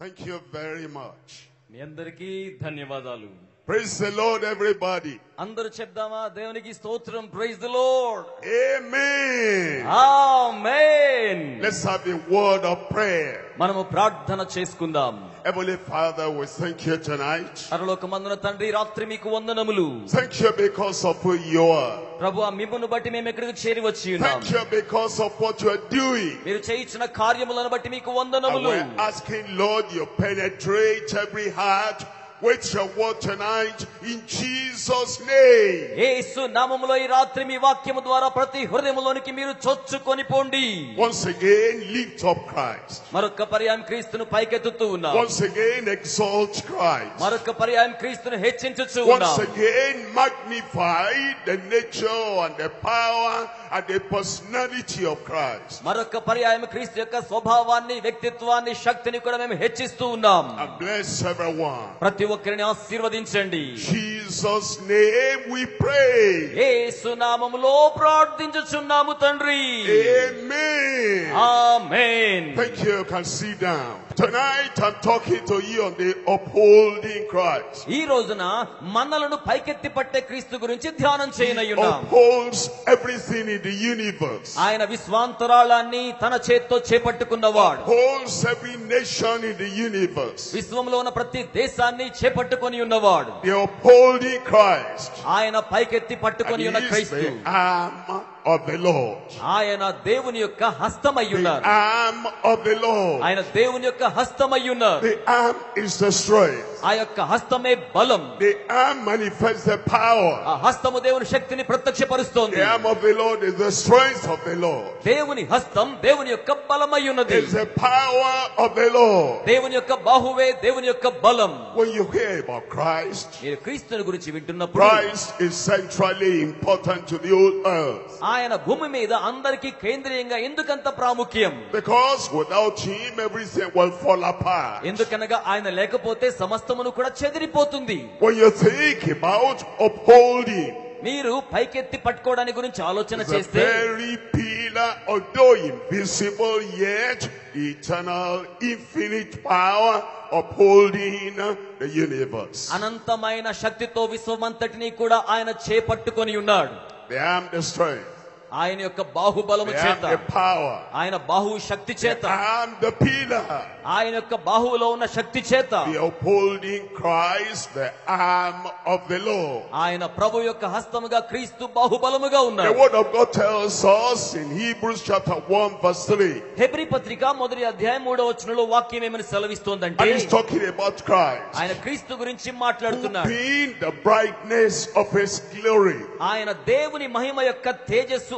Thank you very much. మీ అందరికీ ధన్యవాదాలు Praise the Lord, everybody. అందరూ చెప్దామా దేవునికి స్తోత్రం praise the లోర్డ్ Amen. Amen Let's have a word of prayer. మనము ప్రార్థన చేసుకుందాం Heavenly Father, we thank you tonight. పరలోకమందున తండ్రి రాత్రి మీకు వందనములు Thank you because of who you are. ప్రభు ఆ మిమ్మను బట్టి మేము ఎక్కడికి చేరి వచ్చి ఉన్నాం Thank you because of what you are doing. మీరు చేయించిన కార్యములను బట్టి మీకు And వందనములు we're asking, Lord, you penetrate every heart with your word tonight in Jesus' name. యేసు నామములో ఈ రాత్రి మీ వాక్యము ద్వారా ప్రతి హృదయములోనికి మీరు చొచ్చుకొని పోండి Once again, lift up Christ. మరొక పర్యాయం క్రీస్తును పైకెత్తుతూ ఉన్నాం Once again, exalt Christ. మరొక పర్యాయం క్రీస్తును హెచ్చించుచూ Once ఉన్నాం again, magnify the nature and the power and the personality of Christ. మరొక పర్యాయం క్రీస్తు యొక్క స్వభావాన్ని వ్యక్తిత్వాన్ని శక్తిని కూడా మేము హెచ్చిస్తూ ఉన్నాం And bless everyone. ప్రతి ఒక్కరిని ఆశీర్వదించండి Jesus' name we pray. యేసు నామములో ప్రార్థించుచున్నాము తండ్రి Amen. Amen Thank you. You can sit down. Tonight I'm talking to you on the upholding Christ. ఈ రోజున మనలను పైకెత్తి పట్టే క్రీస్తు గురించి ధ్యానం చేయనయ్యున్నాం Upholds everything in the universe. ఆయన విశ్వాంతరాళాన్ని తన చేత్తో చేపట్టుకున్నవాడు Upholds every nation in the universe. విశ్వంలో ఉన్న ప్రతి దేశాన్ని చేపట్టుకొని ఉన్నవాడు The upholding Christ. ఆయన పైకెత్తి పట్టుకొని ఉన్న క్రీస్తు of the Lord. ఆయన దేవుని యొక్క హస్తమై The ఉన్నారు arm of the Lord. ఆయన దేవుని యొక్క హస్తమై ఉన్నారు The arm is the strength. ఆ యొక్క హస్తమే బలం The arm manifests the power. ఆ హస్తము దేవుని శక్తిని ప్రత్యక్షపరుస్తోంది The arm of the Lord is the strength of the Lord. దేవుని హస్తం దేవుని యొక్క బలమై ఉన్నది It's the power of the Lord. దేవుని యొక్క బాహువే దేవుని యొక్క బలం When you hear about Christ, మీరు క్రీస్తుని గురించి వింటున్నప్పుడు Christ is centrally important to the whole earth. ఆయన భూమి మీద అందరికి కేంద్రీయంగా ఎందుకంత ప్రాముఖ్యం? Because without him everything will fall apart ఎందుకనగా ఆయన లేకపోతే సమస్తమును కూడా చెదిరిపోతుంది. Why you think about upholding మీరు పైకెత్తి పట్టుకోవడానికి గురించి ఆలోచన చేస్తే వెరీ పీల auto invisible yet eternal infinite power అనంతమైన శక్తితో విశ్వమంతటిని కూడా ఆయన చేపట్టుకొని ఉన్నాడు. ఆయన యొక్క బాహుబలము చేత. ఆయన బాహు శక్తి చేత. ఆయన యొక్క బాహువులో ఉన్న శక్తి చేత. ఆయన ప్రభు యొక్క హస్తముగా క్రీస్తు బాహుబలముగా ఉన్నారు హెబ్రి పత్రిక మొదటి అధ్యాయం మూడవ వచనంలో వాక్యం ఏమని సెలవిస్తోందంటే ఆయన క్రీస్తు గురించి మాట్లాడుతున్నారు ఆయన దేవుని మహిమ యొక్క తేజస్సు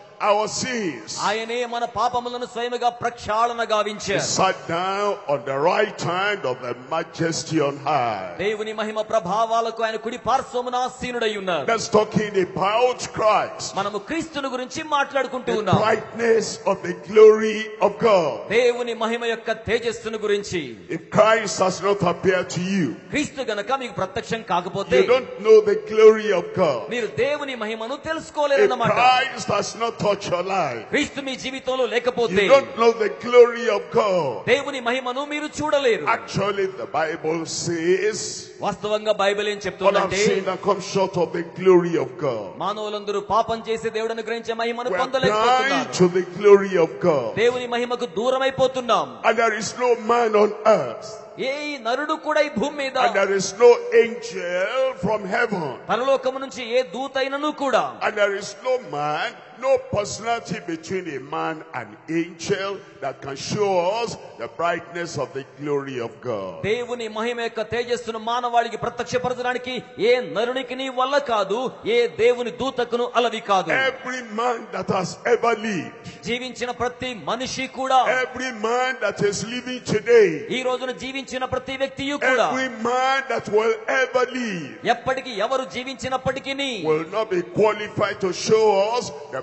our sins, ఆయనే మన పాపములను స్వయముగా ప్రక్షాళన he గావించారు sat down on the right hand of the majesty on high. దేవుని మహిమ ప్రభావాలకు ఆయన కుడి పార్శ్వమున ఆసీనుడై ఉన్నారు That's talking about Christ, మనము క్రీస్తుని గురించి మాట్లాడుకుంటూ the ఉన్నాం brightness of the glory of God. దేవుని మహిమ యొక్క తేజస్సును గురించి If Christ has not appeared to you, క్రీస్తు గనక మీకు ప్రత్యక్షం కాకపోతే you don't know the glory of God. మీరు దేవుని మహిమను If తెలుసుకోలేరన్నమాట Christ has not touched your life, క్రీస్తు మీ జీవితంలో లేకపోతే you don't know the glory of God. దేవుని మహిమను మీరు చూడలేరు Actually, the Bible says, వాస్తవంగా బైబిల్ ఏం all have చెప్తుందంటే sinned and come short of the glory of God. మానవులందరూ పాపం చేసి దేవుడు అనుగ్రహించే మహిమను We are blind పొందలేకపోతున్నారు to the glory of God. దేవుని మహిమకు దూరమైపోతున్నాం And there is no man on earth, ఏ నరుడు కూడా ఈ భూమి మీద and there is no angel from heaven, పరలోకము నుంచి ఏ దూతైనను కూడా and there is no man, no personality between a man and angel that can show us the brightness of the glory of God. దేవుని మహిమ యొక్క తేజస్సును మానవాళికి ప్రత్యక్షపరచడానికి ఏ నరునికి నీ వల్ల కాదు ఏ దేవుని దూతకును అలవి కాదు Every man that has ever lived, జీవించిన ప్రతి మనిషి కూడా every man that is living today, ఈ రోజున జీవించు జీవించిన ప్రతి వ్యక్తియు కూడా Every man that will ever live ఎప్పటికి ఎవరు జీవించినప్పటికీ will not be qualified to show us the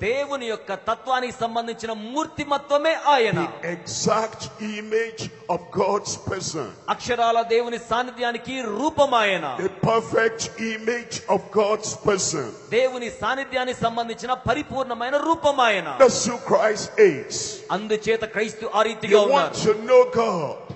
దేవుని యొక్క తత్వానికి సంబంధించిన మూర్తిమత్వమే ఆయన. Exact image of God's person అక్షరాల దేవుని సాన్నిధ్యానికి రూపం ఆయన. Perfect image of God's person దేవుని సాన్నిధ్యానికి సంబంధించిన పరిపూర్ణమైన రూపం ఆయన. దట్స్ హూ అందుచేత క్రైస్తు ఆ రీతిగా ఉన్నారు.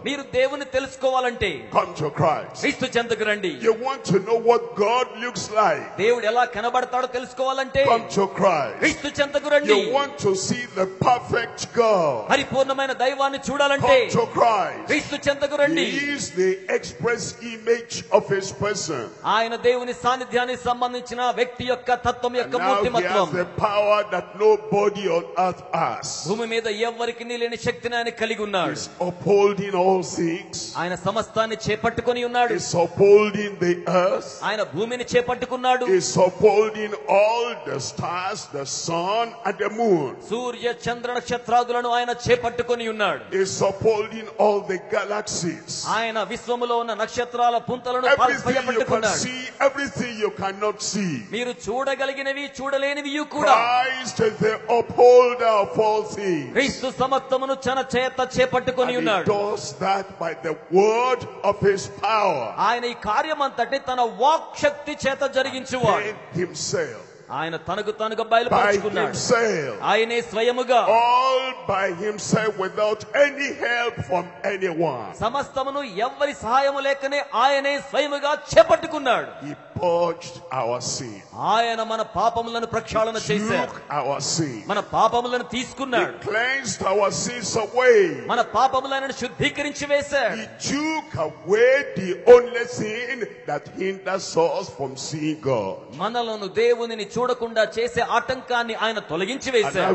మీరు దేవుని తెలుసుకోవాలంటే Come to Christ. క్రీస్తు చెంతకు రండి You want to know what God looks like? దేవుడు ఎలా కనబడతాడో తెలుసుకోవాలంటే Come to Christ. క్రీస్తు చెంతకు రండి You want to see the perfect God? పరిపూర్ణమైన దైవాన్ని చూడాలంటే Come to Christ. క్రీస్తు చెంతకు రండి He is the express image of His person. ఆయన దేవుని సాన్నిధ్యానికి సంబంధించిన వ్యక్తి యొక్క తత్వం And యొక్క now He మూర్తిమత్వం has the power that nobody on earth has. భూమి మీద ఎవ్వరికి లేని శక్తిని ఆయన కలిగి ఉన్నాడు He's upholding all things. ఆయన సమస్తాన్ని చేపట్టుకొని ఉన్నాడు He's upholding the earth. ఆయన భూమిని చేపట్టుకున్నాడు He's upholding all the stars, the sun, and the moon. సూర్య చంద్ర నక్షత్రాదులను ఆయన చేపట్టుకొని ఉన్నాడు He's upholding all the galaxies. ఆయన విశ్వములో ఉన్న నక్షత్రాల పుంతలను పట్టుకున్నాడు see, everything you cannot see. మీరు చూడగలిగినవి చూడలేనివి కూడా Christ is the upholder of all things. క్రీస్తు సమత్వమును చన చేత చేపట్టుకొని ఉన్నాడు does that by the word of his power. ఆయన ఈ కార్యమంతటి తన వాక్ శక్తి చేత జరిగించువాడు himself. ఆయన తనకు తనకు By బయలుపరుచుకున్నాడు himself. ఆయనే స్వయముగా All by himself without any help from anyone. సమస్తమును ఎవ్వరి సహాయము లేకనే ఆయనే స్వయముగా చేపట్టుకున్నాడు He purged our sin. ఆయన మన పాపములను ప్రక్షాళన చేశాడు Took our sin. మన పాపములను He తీసుకున్నాడు cleansed our sins away. మన పాపములను శుద్ధీకరించి వేశాడు He took away the only sin that hinders us from seeing God. మనలను దేవునిని చూడకుండా చేసే ఆటంకాన్ని ఆయన తొలగించి వేశారు.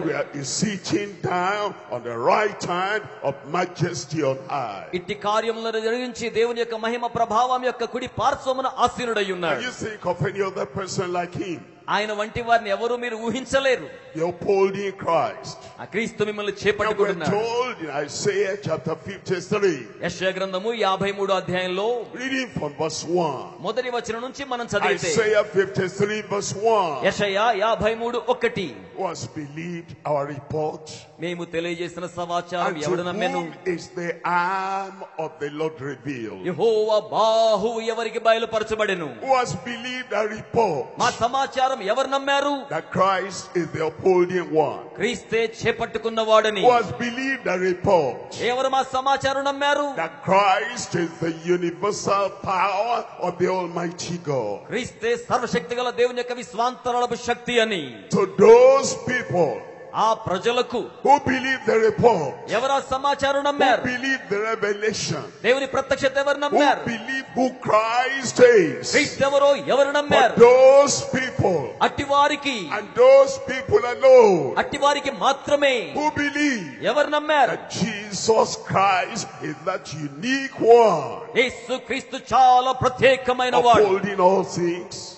ఇట్టి కార్యములను జరిగించి దేవుని యొక్క మహిమ ప్రభావం యొక్క కుడి పార్శ్వమున ఆసీనుడై ఉన్నాడు. ఆయన వంటి వారిని ఎవరు మీరు ఊహించలేరు. You're upholding Christ. ఆ క్రీస్తు మిమ్మల్ని Now we're చేపట్టుకుంటున్నాడు told in Isaiah chapter 53, యెషయా గ్రంథము యాభై మూడో అధ్యాయంలో reading from verse 1. మొదటి వచనం నుంచి మనం చదివితే Isaiah 53 verse 1. యెషయా యాభై మూడు ఒకటి Who has believed our report? మేము తెలియజేసిన సమాచారం And to ఎవడు నమ్మెను whom is the arm of the Lord revealed? యెహోవా బాహువు ఎవరికి బయలుపరచబడెను Who has believed our report? మా సమాచారం ఎవరు నమ్మారు That Christ is the upholding one. క్రీస్తే చేపట్టుకున్నవాడని Who has believed the report? ఎవరు మా సమాచారం నమ్మారు That Christ is the universal power of the Almighty God. క్రీస్తే సర్వశక్తి గల దేవుని యొక్క విశ్వాంతరపు శక్తి అని To those people ఆ ప్రజలకు హూ బిలీవ్ ద రిపోర్ట్ ఎవరు ఆ సమాచారం నమ్మారు? బిలీవ్ ద రెవల్యూషన్ దేవుని ప్రత్యక్షత ఎవరు నమ్మారు? Believe who Christ is Christ ఎవరు ఎవరు నమ్మారు? దోస్ పీపుల్ అట్టి వారికి అండ్ దోస్ పీపుల్ అలో అట్టి వారికి మాత్రమే హూ బిలీవ్ ఎవరు నమ్మారు? Jesus Christ is the unique one Yesu Kristu చాలా ప్రత్యేకమైన వాడు. హోల్డింగ్ ఆల్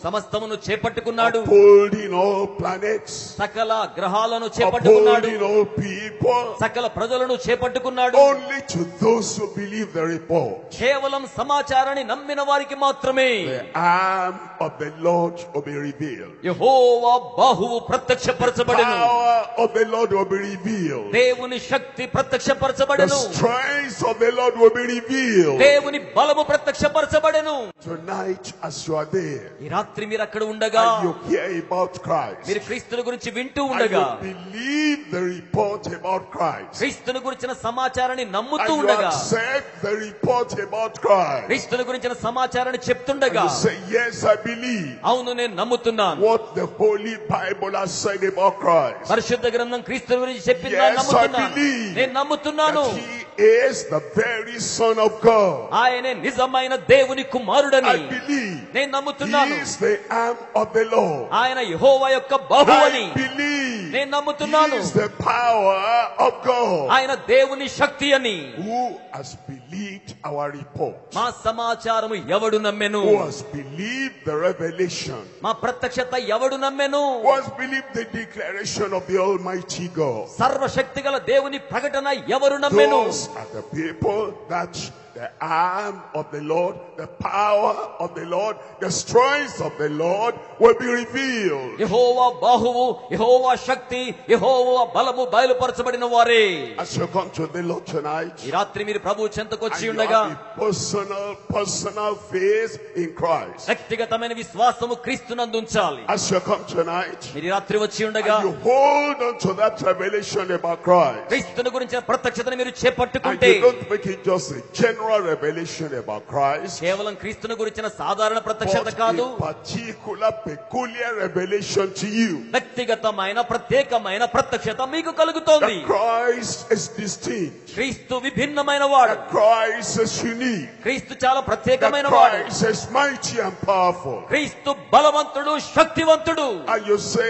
సమస్తమును చేపట్టుకున్నాడు. హోల్డింగ్ ఆల్ ప్లానెట్స్ సకల గ్రహాలను upholding all people, సకల ప్రజలను చేపట్టుకున్నాడు only to those who believe the report. కేవలం సమాచారాన్ని నమ్మిన వారికి మాత్రమే The arm of the Lord will be revealed. Jehovah బాహువు The ప్రత్యక్షపరచబడెను power of the Lord will be revealed. దేవుని శక్తి The ప్రత్యక్షపరచబడెను strength of the Lord will be revealed. దేవుని బలము ప్రత్యక్షపరచబడెను Tonight, as you are there, ఈ రాత్రి మీరు అక్కడ ఉండగా and you hear about Christ, మీరు క్రీస్తుని గురించి వింటూ and ఉండగా you believe the report about Christ, క్రీస్తుని గురించిన సమాచారాన్ని and నమ్ముతూ you ఉండగా accept the report about Christ, క్రీస్తుని గురించిన సమాచారాన్ని and చెప్తుండగా you say, Yes, I believe అవును నేను నమ్ముతున్నాను what the Holy Bible has said about Christ. పరిశుద్ధ గ్రంథం క్రీస్తుని గురించి చెప్పింది Yes, I నమ్ముతున్నాను believe నేను నమ్ముతున్నాను That he is the very Son of God. ఆయనే నిజమైన దేవుని కుమారుడని I believe నేను He నమ్ముతున్నాను is the arm of the Lord. ఆయన యెహోవా యొక్క బహు అని I believe నేను నమ్ముతున్నాను. He is the power of God. ఆయన దేవుని శక్తి అని Who has believed our report? మా సమాచారము ఎవడు నమ్మెను Who has believed the revelation? మా ప్రత్యక్షత ఎవడు నమ్మెను Who has believed the declaration of the Almighty God? సర్వశక్తి గల దేవుని ప్రకటన ఎవరు నమ్మెను Those are the people that the arm of the Lord, the power of the Lord, the strength of the Lord will be revealed. యెహోవా బాహువు యెహోవా శక్తి యెహోవా బలము బయలుపరచబడిన వారే As you come to the Lord tonight, ఈ రాత్రి మీరు ప్రభు and చెంతకొచ్చి you ఉండగా have a personal, personal faith in Christ. వ్యక్తిగతమైన విశ్వాసము క్రీస్తునందు ఉంచాలి As you come tonight, మీరు ఈ రాత్రి వచ్చి ఉండగా and you hold on to that revelation about Christ. క్రీస్తుని గురించిన ప్రత్యక్షతను మీరు And చేపట్టుకుంటే you don't make it just a general revelation about Christ, కేవలం క్రీస్తుని గురించిన సాధారణ ప్రత్యక్షత కాదు particular, peculiar revelation to you. వ్యక్తిగతమైన ప్రత్యేకమైన ప్రత్యక్షత మీకు కలుగుతోంది Christ is distinct. క్రీస్తు విభిన్నమైన వాడు Christ is unique. క్రీస్తు చాలా ప్రత్యేకమైన వాడు Christ is mighty and powerful. క్రీస్తు బలవంతుడు శక్తివంతుడు And you say,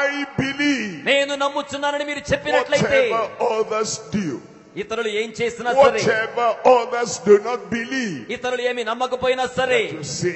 I believe నేను నమ్ముచున్నానని మీరు చెప్పినట్లయితే whatever others do, ఇతరులు ఏం చేసినా సరే whatever others do not believe. ఇతరులు ఏమి నమ్మకపోయినా సరే You say,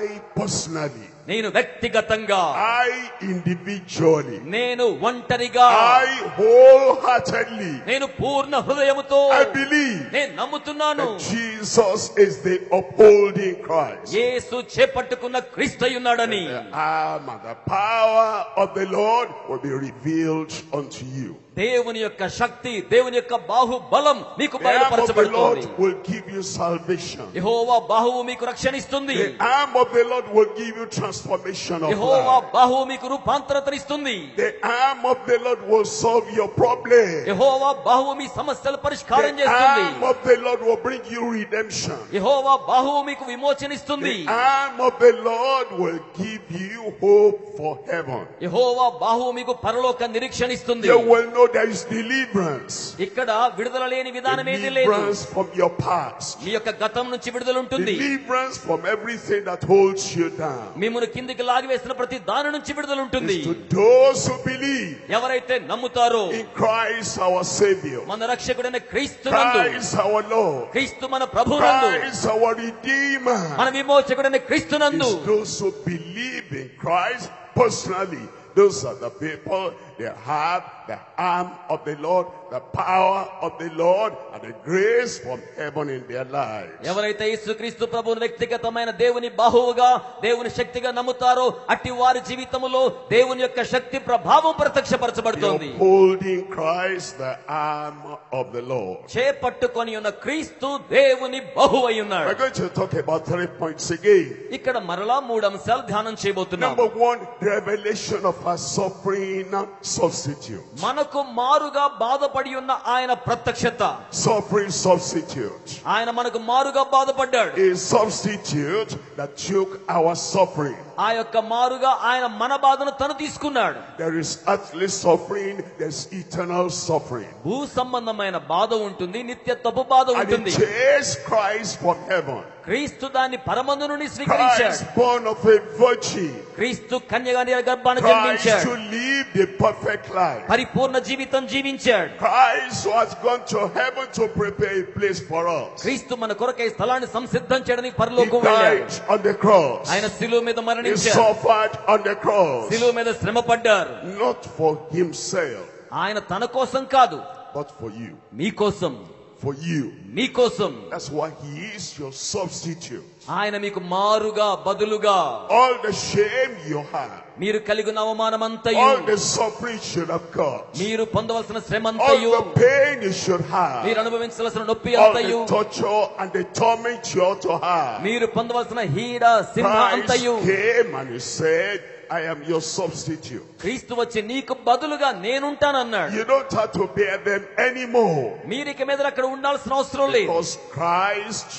I personally, నేను వ్యక్తిగతంగా I individually, నేను ఒంటరిగా I wholeheartedly, నేను పూర్ణ హృదయముతో I believe నేను నమ్ముతున్నాను that Jesus is the upholding Christ. Yesu చేపట్టుకున్న క్రీస్తయున్నాడని The arm and the power of the Lord will be revealed unto you. దేవుని యొక్క శక్తి దేవుని యొక్క బాహుబలం మీకు The arm of the బయలుపరచబడుతోంది Lord will give you salvation. యెహోవా బాహువు మీకు రక్షణిస్తుంది The arm of the Lord will give you transformation of Jehovah life. బాహువు మీకు రూపాంతరతనిస్తుంది The arm of the Lord will solve your problem. యెహోవా బాహువు మీ సమస్యల పరిష్కారం The చేస్తుంది arm of the Lord will bring you redemption. యెహోవా బాహువు మీకు విమోచనిస్తుంది The arm of the Lord will give you hope for heaven. యెహోవా బాహువు మీకు పరలోక నిరీక్షణిస్తుంది You will know there is deliverance. ఇక్కడ విడుదల లేని విధానం ఏది లేదు Deliverance from your past. మీ యొక్క గతం నుంచి విడుదల ఉంటుంది Deliverance from everything that holds you down. మిమ్మల్ని కిందికి లాగివేసిన ప్రతి దాని నుంచి విడుదల ఉంటుంది It's to those who believe ఎవరైతే నమ్ముతారో in Christ our Savior, మన రక్షకుడైన క్రీస్తు నందు Christ our Lord, క్రీస్తు మన ప్రభు నందు Christ our Redeemer. మన విమోచకుడైన క్రీస్తు నందు It's those who believe in Christ personally. Those are the people they have the arm of the Lord, the power of the Lord, and the grace from heaven in their lives. ఎవరైతే యేసుక్రీస్తు ప్రభువును వ్యక్తిగతమైన దేవుని బాహువుగా దేవుని శక్తిగా నమ్ముతారో అట్టి వారి జీవితములో దేవుని యొక్క శక్తి ప్రభావం ప్రత్యక్షపరచబడుతోంది You're holding Christ, the arm of the Lord. చేపట్టుకొని ఉన్న క్రీస్తు దేవుని బహు అయి We're ఉన్నాడు going to talk about three points again. ఇక్కడ మరలా మూడు అంశాలు ధ్యానం చేయబోతున్నాం Number one, the revelation of a suffering substitute. మనకు మారుగా బాధపడి ఉన్న ఆయన ప్రత్యక్షత Suffering substitute. ఆయన మనకు మారుగా బాధపడ్డాడు A substitute that took our suffering. ఆ యొక్క మారుగా ఆయన మన బాధను తను తీసుకున్నాడు There is earthly suffering, there's eternal suffering. భూ సంబంధమైన బాధ ఉంటుంది నిత్యత్వపు బాధ And ఉంటుంది it chased Christ from heaven. క్రీస్తు దాన్ని పరమందు నుండి స్వీకరించాడు Christ born of a virgin. క్రీస్తు కన్యగాని గర్భాన్ని Christ జన్మించాడు to live the perfect life. పరిపూర్ణ జీవితం జీవించాడు Christ who has gone to heaven to prepare a place for us. క్రీస్తు మన కొరకై స్థలాన్ని సంసిద్ధం చేయడానికి He పరలోకం వెళ్ళాడు died on the cross. ఆయన శిలువ మీద He మరణించాడు suffered on the cross. శిలువ మీద శ్రమ పడ్డారు Not for himself, ఆయన తన కోసం కాదు but for you. మీకోసం For you. మీకోసం That's why he is your substitute. ఆయన మీకు మారుగా బదులుగా All the shame you have, మీరు కలిగి ఉన్న అవమానమంతయు all the suffering you should have got, మీరు పొందవలసిన all శ్రమంతయు the pain you should మీరు have, అనుభవించవలసిన నొప్పి all అంతయు the torture and the torment you ought to have. మీరు పొందవలసిన హీడ సింహ Christ అంతయు came and he said, I am your substitute. క్రీస్తు వచ్చి నీకు బదులుగా నేనుంటానన్నాడు You don't have to bear them anymore. మీరు ఇక మీద అక్కడ ఉండాల్సిన అవసరం లేదు Because Christ,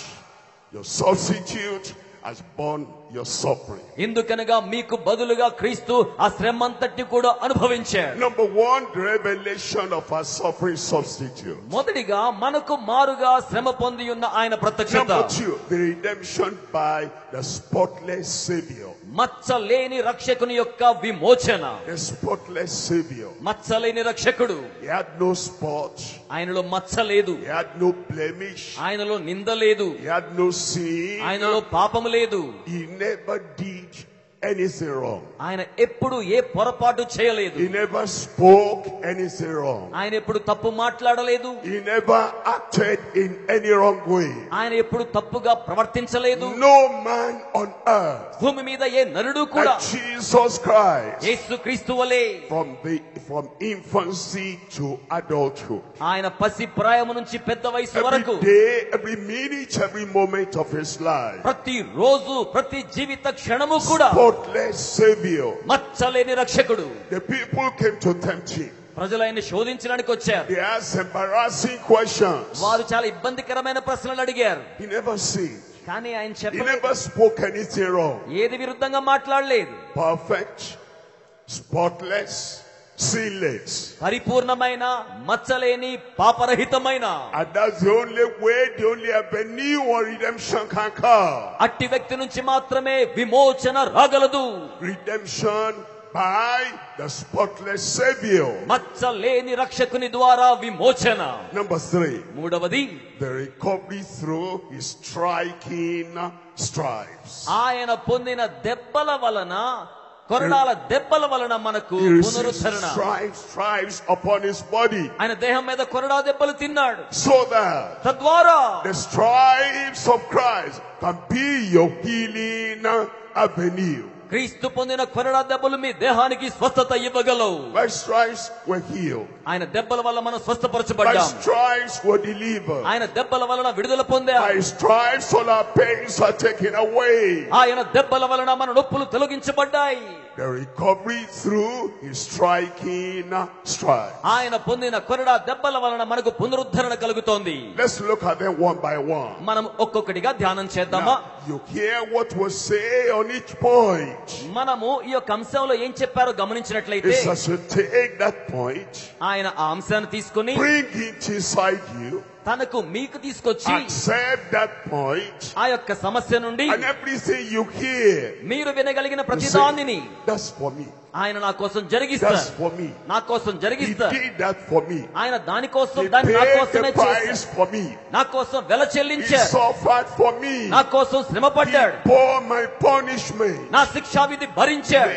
your substitute, has borne your suffering. ఎందుకనగా మీకు బదులుగా క్రీస్తు ఆ శ్రమంతటి కూడా అనుభవించాడు Number one, the revelation of our suffering substitute. మొదటిగా మనకు మారుగా శ్రమ పొంది ఉన్న ఆయన ప్రత్యక్షత Number two, the redemption by the spotless Savior. మచ్చలేని రక్షకుని యొక్క విమోచన. స్పాట్లెస్ సేవియర్ మచ్చలేని రక్షకుడు. హ్యాడ్ నో స్పాట్ ఆయనలో మచ్చ లేదు. హ్యాడ్ నో బ్లెమిష్ ఆయనలో నింద లేదు. హ్యాడ్ నో సీ ఆయనలో పాపం లేదు. He never did anything wrong. ఆయన ఎప్పుడు ఏ పొరపాటు చేయలేదు He never spoke anything wrong. ఆయన ఎప్పుడు తప్పు మాట్లాడలేదు He never acted in any wrong way. ఆయన ఎప్పుడు తప్పుగా ప్రవర్తించలేదు No man on earth భూమి మీద ఏ నరుడు కూడా like Jesus Christ యేసు క్రీస్తు వలె from the from infancy to adulthood. ఆయన పసి ప్రాయము నుంచి పెద్ద వయసు వరకు Every day, every minute, every moment of his life. ప్రతి రోజు ప్రతి జీవిత క్షణము కూడా Spotless Savior. మచ్చలేని రక్షకుడు The people came to tempt him. ప్రజలు ఆయన శోధించడానికి వచ్చారు They asked embarrassing questions. వారు చాలా ఇబ్బందికరమైన ప్రశ్నలు అడిగారు He never sinned. కానీ ఆయన He చెప్పలేదు never spoke anything wrong. ఏది విరుద్ధంగా మాట్లాడలేదు Perfect, spotless, sinless. పరిపూర్ణమైన మచ్చలేని పాపరహితమైన And that's the only way, the only avenue or redemption can come. అట్టి వ్యక్తి నుంచి మాత్రమే విమోచన రాగలదు Redemption by the spotless Savior. మచ్చలేని రక్షకుని ద్వారా విమోచన Number three, మూడవది the recovery through his striking stripes. ఆయన పొందిన దెబ్బల వలన కొరడాల దెబ్బల వలన మనకు He received పునరుద్ధరణ stripes, stripes upon his body ఆయన దేహం మీద కొరడా దెబ్బలు తిన్నాడు so that తద్వారా the stripes of Christ can be your healing avenue. క్రీస్తు పొందిన కొరడా దెబ్బలు మీ దేహానికి స్వస్థత ఇవ్వగలవు By stripes were healed. ఆయన దెబ్బల వల్ల మనం By స్వస్థపరచబడ్డాం stripes were delivered. ఆయన దెబ్బల వలన విడుదల పొందాం By stripes all our pains are taken away. ఆయన దెబ్బల వలన మన నొప్పులు తొలగించబడ్డాయి The recovery through his striking stripes. ఆయన పొందిన కొరడా దెబ్బల వలన మనకు పునరుద్ధరణ కలుగుతోంది Let's look at them one by one. మనం ఒక్కొక్కటిగా ధ్యానం చేద్దామా Now, you hear what was said on each point. మనము ఈ యొక్క అంశంలో ఏం చెప్పారో గమనించినట్లయితే It's as you take that point, ఆయన ఆ అంశాన్ని తీసుకొని bring it inside you, తనకు మీకు తీసుకొచ్చి పాయింట్ ఆ యొక్క సమస్య నుండి మీరు వినగలిగిన ప్రతి దానిని ఆయన నా కోసం జరిగిస్తారు నా కోసం జరిగిస్తారు ఆయన దాని కోసం దాని నా కోసమే చేశారు నా కోసం వెల చెల్లించారు నా కోసం శ్రమ పడ్డాడు నా శిక్షావిధి భరించాడు.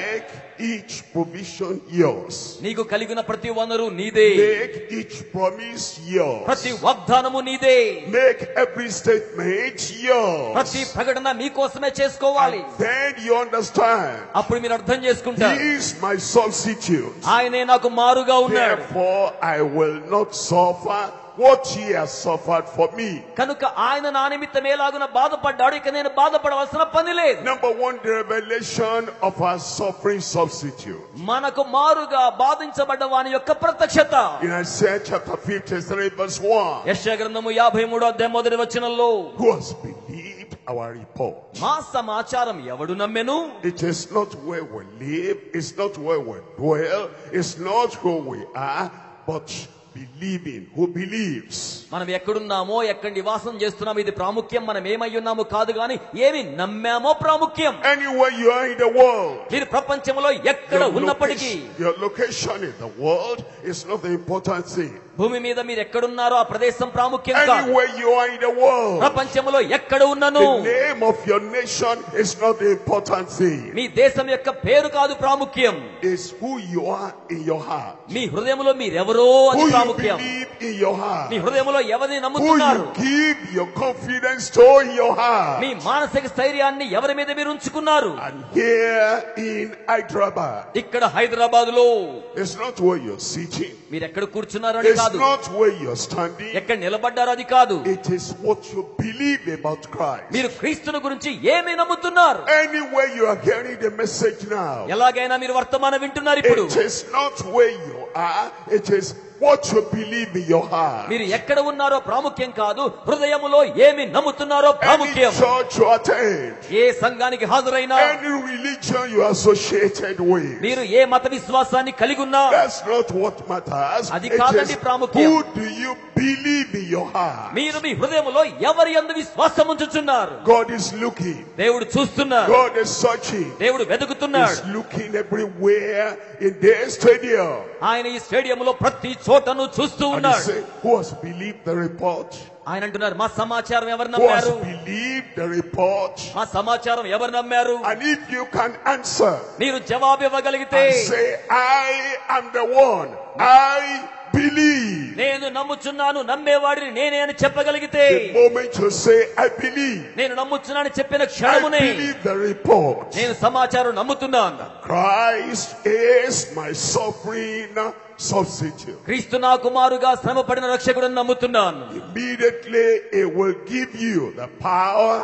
Each provision yours. నీకు కలిగిన ప్రతి వనరు నీదే Make each promise yours. ప్రతి వాగ్దానము నీదే Make every statement yours. ప్రతి ప్రకటన మీకోసమే చేసుకోవాలి And then you understand. అప్పుడు మీరు అర్థం చేసుకుంటారు He is my substitute. ఆయనే నాకు మారుగా ఉన్నాడు Therefore, I will not suffer what he has suffered for me. కనుక ఆయన నా నిమిత్తం ఎలాగున బాధపడ్డాడు ఇక నేను బాధపడవలసిన పని లేదు Number one, the revelation of our suffering substitute. మనకు మారుగా బాధించబడ్డ వాని యొక్క ప్రత్యక్షత In Isaiah chapter 53, verse 1, యశ గ్రంథము యాభై మూడో అధ్యాయం మొదటి వచనంలో who has believed our report? మా సమాచారం ఎవడు నమ్మెను It is not where we live, it's not where we dwell, it's not who we are, but believing. Who believes? మనం ఎక్కడున్నామో ఎక్కడ నివాసం చేస్తున్నామో ఇది ప్రాముఖ్యం మనం ఏమై ఉన్నామో కాదు గాని ఏమి నమ్మామో ప్రాముఖ్యం Anywhere you are in the world, మీరు ప్రపంచంలో ఎక్కడ ఉన్నప్పటికీ your location in the world is not the important thing. భూమి మీద మీరు ఎక్కడున్నారో ఆ ప్రదేశం ప్రాముఖ్యం కాదు Anywhere you are in the world, ప్రపంచంలో ఎక్కడ ఉన్నను the name of your nation is not the important thing. మీ దేశం యొక్క పేరు కాదు ప్రాముఖ్యం It's who you are in your heart. మీ హృదయంలో మీరెవరో అది Who you ప్రాముఖ్యం believe in your heart. మీ హృదయంలో ఎవరిని Who నమ్ముతున్నారు you give your confidence to in your heart. మీ మానసిక స్థైర్యాన్ని ఎవరి మీద మీరు ఉంచుకున్నారు And here in Hyderabad, ఇక్కడ హైదరాబాద్ లో it's not where you're sitting. మీరు ఎక్కడ కూర్చున్నారు అని It's కాదు not where you're standing. ఎక్కడ నిలబడ్డారు అది కాదు It is what you believe about Christ. మీరు క్రీస్తుని గురించి ఏమి నమ్ముతున్నారు Anywhere you are hearing the message now, ఎలాగైనా మీరు వర్తమానం వింటున్నారు ఇప్పుడు it is not where you are. It is what you believe in your heart. మీరు ఎక్కడ ఉన్నారో ప్రాముఖ్యం కాదు హృదయములో ఏమి నమ్ముతున్నారో Any ప్రాముఖ్యం church you attend, ఏ సంఘానికి హాజరైనా any religion you are associated with. మీరు ఏ మత విశ్వాసాన్ని కలిగి ఉన్నా That's not what matters. అది It కాదండి is ప్రాముఖ్యం. who do you believe in your heart? మీరు మీ హృదయములో ఎవరి యందు విశ్వాసం ఉంచుచున్నారు God is looking. దేవుడు చూస్తున్నారు God is searching. దేవుడు వెతుకుతున్నాడు He's looking everywhere in this stadium. ఆయన ఈ స్టేడియంలో ప్రతి శ్రోతను చూస్తూ ఉన్నాడు. ఆయన అంటున్నారు మా సమాచారం ఎవరు నమ్మారు? మా సమాచారం ఎవరు నమ్మారు? మీరు జవాబు ఇవ్వగలిగితే I I believe. నేను నమ్ముచున్నాను నమ్మేవాడిని నేనే అని చెప్పగలిగితే The moment you say, I believe, నేను నమ్ముచున్నాను చెప్పిన I క్షణమునే believe the report. నేను సమాచారం నమ్ముతున్నాను Christ is my sovereign substitute. క్రీస్తు నా కుమారుగా శ్రమపడిన రక్షకుడు నమ్ముతున్నాను Immediately it will give you the power,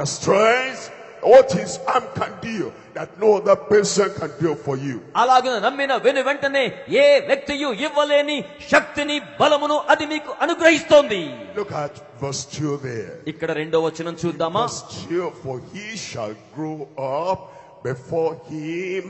the strength, what his arm can do that no other person can do for you. అలాగే నమ్మిన వెను వెంటనే ఏ వ్యక్తియు ఇవ్వలేని శక్తిని బలమును అది మీకు అనుగ్రహిస్తోంది Look at verse 2 there. ఇక్కడ రెండో వచనం చూద్దామా Verse 2 For he shall grow up before him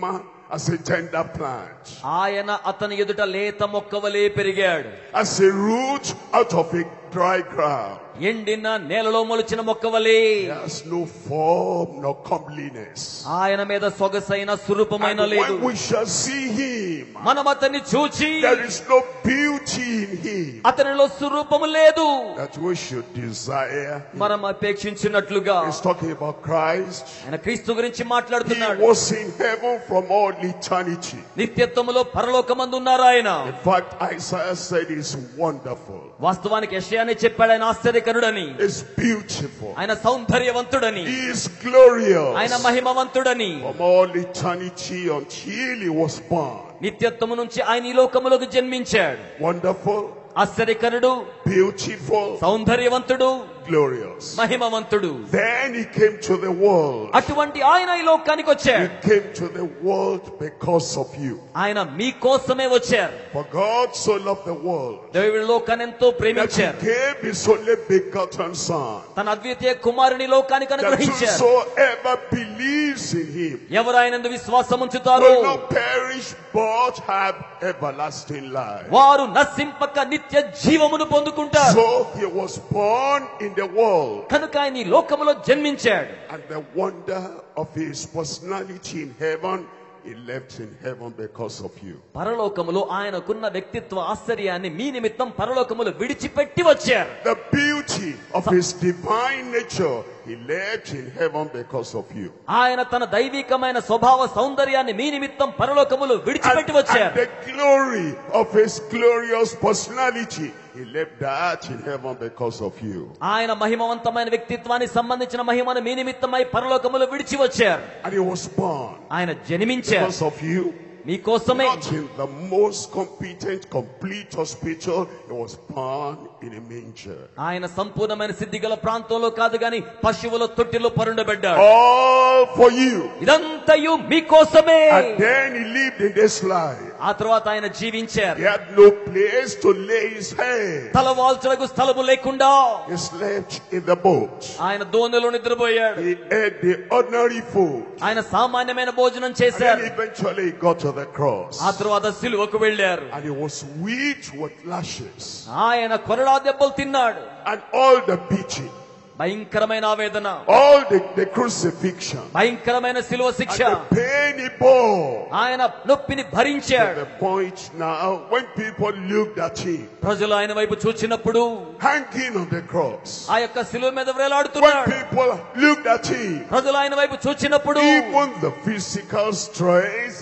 as a tender plant, ఆయన అతని ఎదుట లేత మొక్కవలే పెరిగాడు as a root out of a dry ground. ఎండిన నేలలో మొలిచిన మొక్కవలే He has no form nor comeliness. ఆయన మీద సొగసైన సురూపమైన And లేదు when we shall see him, మనం అతన్ని చూచి there is no beauty in him అతనిలో సురూపము లేదు that we should desire. మనం అపేక్షించినట్లుగా He's talking about Christ. ఆయన క్రీస్తు గురించి He మాట్లాడుతున్నాడు was in heaven from all eternity. నిత్యత్వములో పరలోకమందు ఉన్నారు ఆయన In fact, Isaiah said he's wonderful. వాస్తవానికి యెషయానే చెప్పాడు ఆయన గణుడని ఇస్ ఆయన సౌందర్యవంతుడని. ఇస్ గ్లోరియస్ ఆయన మహిమవంతుడని. From all eternity until he was born నిత్యత్వము నుంచి ఆయన ఈ లోకములోకి జన్మించాడు. వండర్ఫుల్ ఆశ్చర్యకరుడు. బ్యూటిఫుల్ సౌందర్యవంతుడు. glorious. మహిమవంతుడు Then he came to the world. అటువంటి ఆయన ఈ లోకానికి He వచ్చాడు came to the world because of you. ఆయన మీకోసమే వచ్చారు For God so loved the world దేవుడి లోకాన్ని ఎంతో that he ప్రేమించారు gave his only begotten Son. తన అద్వితీయ కుమారుని లోకానికి That అనుగ్రహించారు whosoever believes in him ఎవరు ఆయన విశ్వాసం ఉంచుతారో will not perish but have everlasting life. వారు నశింపక నిత్య జీవమును పొందుకుంటారు So he was born in the world. కనుక ఆయన ఈ లోకములో జన్మించాడు And the wonder of his personality in heaven, he left in heaven because of you. పరలోకములో ఆయనకున్న వ్యక్తిత్వ ఆశ్చర్యాన్ని మీ నిమిత్తం పరలోకములో విడిచిపెట్టి వచ్చారు The beauty of his divine nature, he left in heaven because of you. ఆయన తన దైవికమైన స్వభావ సౌందర్యాన్ని మీ నిమిత్తం పరలోకములో And, విడిచిపెట్టి and వచ్చారు the glory of his glorious personality, he left that in heaven because of you. ఆయన మహిమవంతమైన వ్యక్తిత్వానికి సంబంధించిన మహిమను మీ నిమిత్తమై పరలోకములో విడిచి వచ్చారు And he was born ఆయన జన్మించారు because of you. మీకోసమే Not in the most competent, complete hospital, he was born in a manger. ఆయన సంపూర్ణమైన సిద్ధి గల ప్రాంతంలో కాదు గాని పశువుల తొట్టిలో పరుండబెడ్డాడు All for you. ఇదంతయు మీకోసమే And then he lived in this life. ఆ తర్వాత ఆయన జీవించారు He had no place to lay his head. తల వాల్చులకు స్థలము లేకుండా He slept in the boat. ఆయన దోణిలో నిద్రపోయాడు He ate the ordinary food. ఆయన సామాన్యమైన భోజనం And then చేశారు eventually he got to the cross. ఆ తర్వాత సిలువకు వెళ్ళారు And he was whipped with lashes. ఆయన చాలా దెబ్బలు తిన్నాడు. అండ్ ఆల్ ద బీచ్ భయంకరమైన ఆవేదన. ఆల్ ది క్రూసిఫిక్షన్ భయంకరమైన శిలువ శిక్ష. పెయిని పో ఆయన నొప్పిని భరించాడు. Point now when people look that he ప్రజలు ఆయన వైపు చూచినప్పుడు హ్యాంగింగ్ ఆన్ ది క్రాస్ ఆ యొక్క శిలువ మీద వేలాడుతున్నాడు. When people look that he ప్రజలు ఆయన వైపు చూచినప్పుడు ఈవెన్ ఫిజికల్ స్ట్రైస్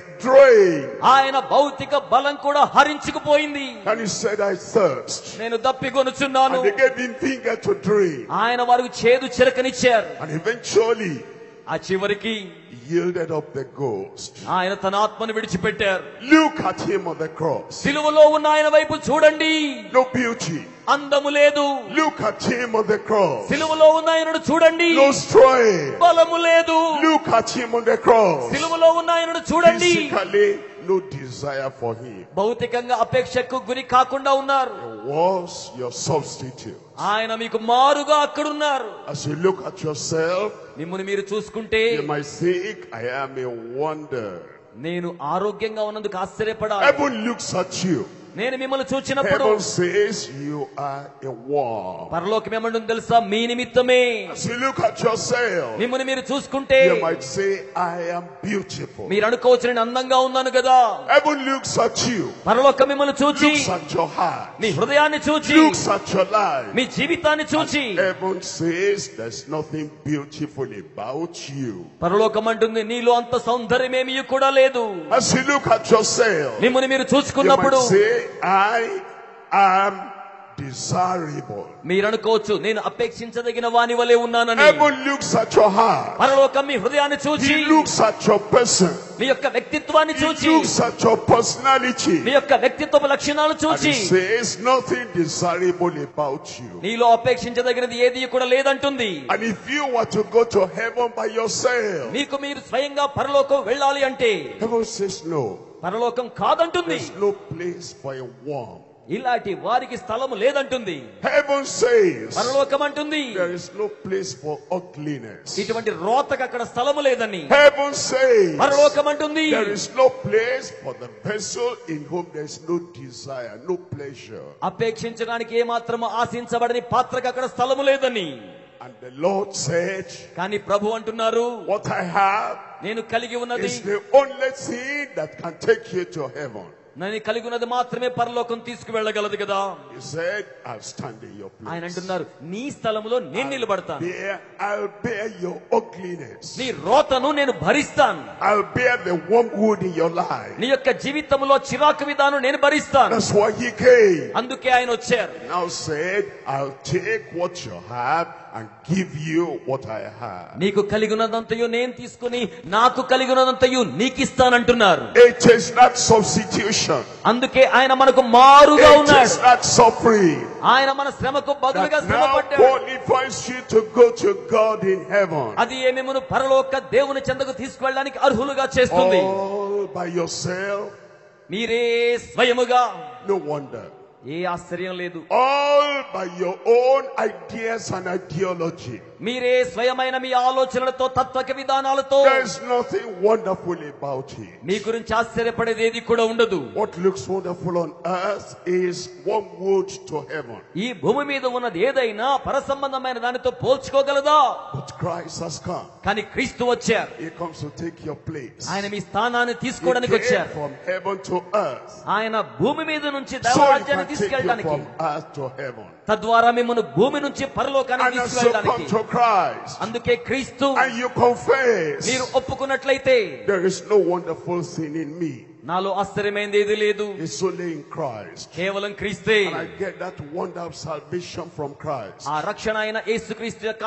ఆయన భౌతిక బలం కూడా హరించుకుపోయింది. నేను దప్పిగొనుచున్నాను ఆయన వారికి చేదు చిరకనిచ్చారు ఆ చివరికి yielded up the ghost. ఆయన తన ఆత్మను విడిచిపెట్టారు Look at him on the cross. సిలువలో ఉన్న ఆయన వైపు చూడండి No beauty. అందము లేదు Look at him on the cross. సిలువలో ఉన్న ఆయనను చూడండి No strength. బలము లేదు Look at him on the cross. సిలువలో ఉన్న ఆయనను చూడండి Physically, no desire for him. భౌతికంగా అపేక్షకు గురి కాకుండా ఉన్నారు. వాస్ యువర్ సబ్స్టిట్యూట్ ఆయన మీకు మారుగా అక్కడ ఉన్నారు as you look at yourself మిమ్మల్ని మీరు చూసుకుంటే my might I i am a నేను ఆరోగ్యంగా ఉన్నందుకు ఆశ్చర్యపడాలి. Everyone looks at you. నేను మిమ్మల్ని చూచినప్పుడు పరలోకి మిమ్మల్ని తెలుసా? మీ నిమిత్తమే. మిమ్మల్ని మీరు చూసుకుంటే మీరు అనుకోవచ్చు నేను అందంగా ఉన్నాను కదా. పరలోక మిమ్మల్ని చూచి మీ హృదయాన్ని చూచి మీ జీవితాన్ని చూచి. నథింగ్ బ్యూటిఫుల్ అబౌట్ యూ పరలోకం అంటుంది నీలో అంత సౌందర్యం సౌందర్యమేమి కూడా లేదు. మిమ్మల్ని మీరు చూసుకున్నప్పుడు ఐ ఆమ్ డిసైరబుల్ మీరు అనుకోవచ్చు నేను అపేక్షించదగిన వాని వలే ఉన్నాను హెవెన్ మీ హృదయాన్ని చూచి హి లుక్స్ మీ యొక్క వ్యక్తిత్వాన్ని చూచి పర్సనాలిటీ మీ యొక్క వ్యక్తిత్వ లక్షణాలను చూచి. సేస్ నథింగ్ డిసైరబుల్ నీలో అపేక్షించదగినది ఏది కూడా లేదంటుంది. And if you want to go to మీకు మీరు స్వయంగా పరలోకం వెళ్ళాలి అంటే పరలోకం కాదంటుంది. ఇలాంటి వారికి స్థలం లేదంటుంది. పరలోకం అంటుంది. ఇటువంటి రోతకు అక్కడ స్థలము లేదని. పరలోకం అంటుంది. అపేక్షించడానికి ఏ మాత్రం ఆశించబడని పాత్రకు అక్కడ స్థలము లేదని. And the Lord said, కానీ ప్రభు అంటున్నారు What I have నేను కలిగి ఉన్నది is the only thing that can take you to heaven. నేను కలిగి ఉన్నది మాత్రమే పరలోకం తీసుకువెళ్ళగలదు కదా He said, I'll stand in your ఆయన place. అంటున్నారు నీ స్థలములో నేను నిలబడతాను Bear, I'll bear your ugliness. నీ రోతను నేను భరిస్తాను I'll bear the wormwood in your life. నీ యొక్క జీవితంలో చిరాకు విధానం నేను భరిస్తాను That's why he came. అందుకే ఆయన వచ్చారు Now said, I'll take what you have and give you what I have. నీకు కలిగినదంతయు నేను తీసుకుని నాకు కలిగినదంతయు నీకిస్తానంటున్నారు It is not substitution. అందుకే ఆయన మనకు మారుగా It ఉన్నాడు is not suffering. ఆయన మన శ్రమకు బదులుగా That శ్రమ now qualifies you to go to God in heaven. అది ఏమేమును పరలోక దేవుని చెందకు తీసుకువెళ్ళడానికి అర్హులుగా చేస్తుంది All by yourself, మీరే స్వయముగా no wonder. ఏ ఆశ్చర్యం లేదు. All by your own ideas and ideology మీరే స్వయమైన మీ ఆలోచనలతో తత్వక విధానాలతో నథింగ్ వండర్ఫుల్ అబౌట్ హి మీ గురించి ఆశ్చర్యపడేది ఏది కూడా ఉండదు. What looks wonderful on earth is one word to heaven ఈ భూమి మీద ఉన్నది ఏదైనా పర సంబంధమైన దానితో పోల్చుకోగలదా? బట్ క్రైస్ట్ హస్ కమ్ కానీ క్రీస్తు వచ్చారు. He comes to take your place ఆయన మీ స్థానాన్ని తీసుకోవడానికి వచ్చారు. ఫ్రమ్ హెవెన్ టు ఎర్త్ ఆయన భూమి మీద నుంచి దైవ రాజ్యాన్ని తద్వారా మిమ్మల్ని భూమి నుంచి పరలోకానికి తీసుకెళ్ళడానికి అందుకే క్రీస్తు మీరు ఒప్పుకున్నట్లయితే నాలో ఆశ్చర్యమైంది ఏది లేదు. కేవలం క్రీస్తే. ఆ రక్షణ అయిన యేసు క్రీస్తు యొక్క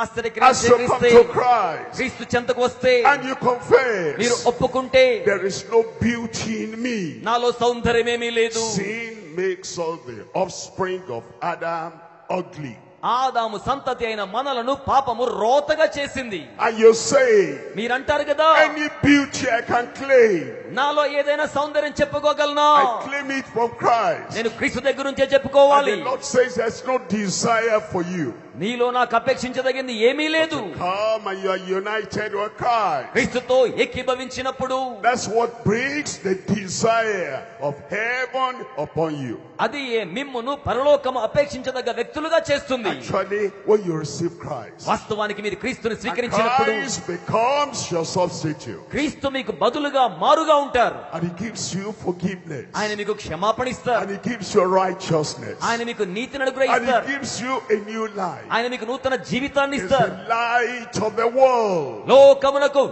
క్రీస్తు చెంతకు వస్తే మీరు ఒప్పుకుంటే నాలో సౌందర్యమేమీ లేదు. Sin makes all the offspring of Adam ugly. ఆదాము సంతతి అయిన మనలను పాపము రోతగా చేసింది. మీరంటారు కదా any beauty I can claim నాలో ఏదైనా సౌందర్యం చెప్పుకోగలను? I claim it from Christ నేను క్రీస్తు దగ్గర నుంచి చెప్పుకోవాలి. Lord says there no desire for you నీలో నాకు అపేక్షించదగింది ఏమీ లేదు. క్రీస్తుతో ఏకీభవించినప్పుడు అది మిమ్మును పరలోకం అపేక్షించదగ్గ వ్యక్తులుగా చేస్తుంది. వాస్తవానికి మీరు క్రీస్తుని స్వీకరించినప్పుడు క్రీస్తు మీకు బదులుగా మారుగా ఉంటారు. ఆయన మీకు క్షమాపణిస్తారు ఆయన మీకు నీతిని అనుగ్రహిస్తారు. ఆయన మీకు నూతన జీవితాన్ని ఇస్తారు. లోకమునకు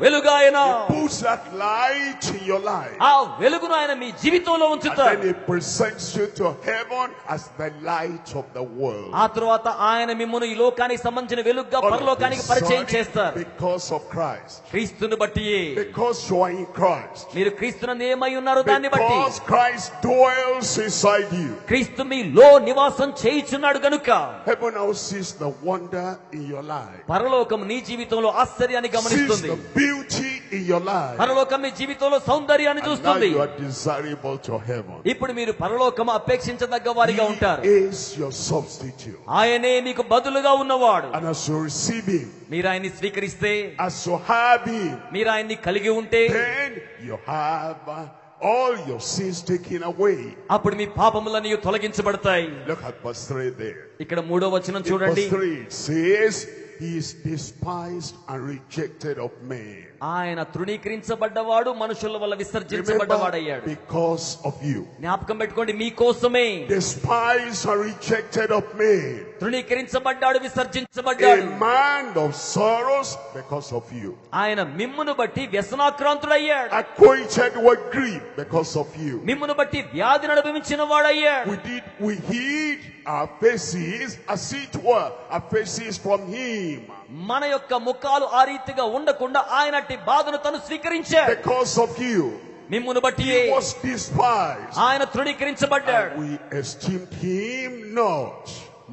ఆ వెలుగును ఆయన మీ జీవితంలో ఉంచుతారు. ఆ తర్వాత ఆయన మిమ్మల్ని ఈ లోకానికి సంబంధించిన వెలుగుగా పరలోకానికి పరిచయం చేస్తారు. బికాస్ ఆఫ్ క్రైస్ట్ క్రీస్తును బట్టి. Because you are in Christ మీరు క్రీస్తునందు ఏమై ఉన్నారు దాన్ని బట్టి. Because Christ dwells inside you. Kristu మీలో నివాసం చేయుచున్నాడు గనుక. Heaven house is the the wonder in your life. పరలోకం నీ జీవితంలో ఆశ్చర్యాన్ని Sees గమనిస్తుంది the beauty in your life. పరలోకం మీ జీవితంలో సౌందర్యాన్ని And now చూస్తుంది you are desirable to heaven. ఇప్పుడు మీరు పరలోకం అపేక్షించదగ్గ వారిగా ఉంటారు He is your substitute. ఆయనే మీకు బదులుగా ఉన్నవాడు And as you receive him, మీరు ఆయన్ని స్వీకరిస్తే as you have him, మీరు ఆయన్ని కలిగి ఉంటే then you have uh, all your sins taken away. అప్పుడు మీ పాపములన్నీ తొలగించబడతాయి Look at verse 3 there. ఇక్కడ మూడో వచనం In చూడండి verse 3 it says, He is despised and rejected of men. ఆయన తృణీకరించబడ్డవాడు మనుషుల వల్ల విసర్జించబడ్డవాడయ్యాడు. బికాస్ ఆఫ్ యు జ్ఞాపకం పెట్టుకోండి మీ కోసమే డిస్పైస్ ఆర్ రిజెక్టెడ్ ఆఫ్ మీ తృణీకరించబడ్డాడు విసర్జించబడ్డాడు. Man of sorrows because of you ఆయన మిమ్మును బట్టి వ్యసనాక్రాంతుడయ్యాడు. Acquainted with grief because of you మిమ్మును బట్టి వ్యాధిని అనుభవించిన వాడయ్యాడు. We did we hid our faces as it were our faces from him మన యొక్క ముఖాలు ఆ రీతిగా ఉండకుండా ఆయన అటువంటి బాధను తను స్వీకరించాడు. బికాస్ ఆఫ్ యు మిమ్మును బట్టి ఆయన తృణీకరించబడ్డాడు.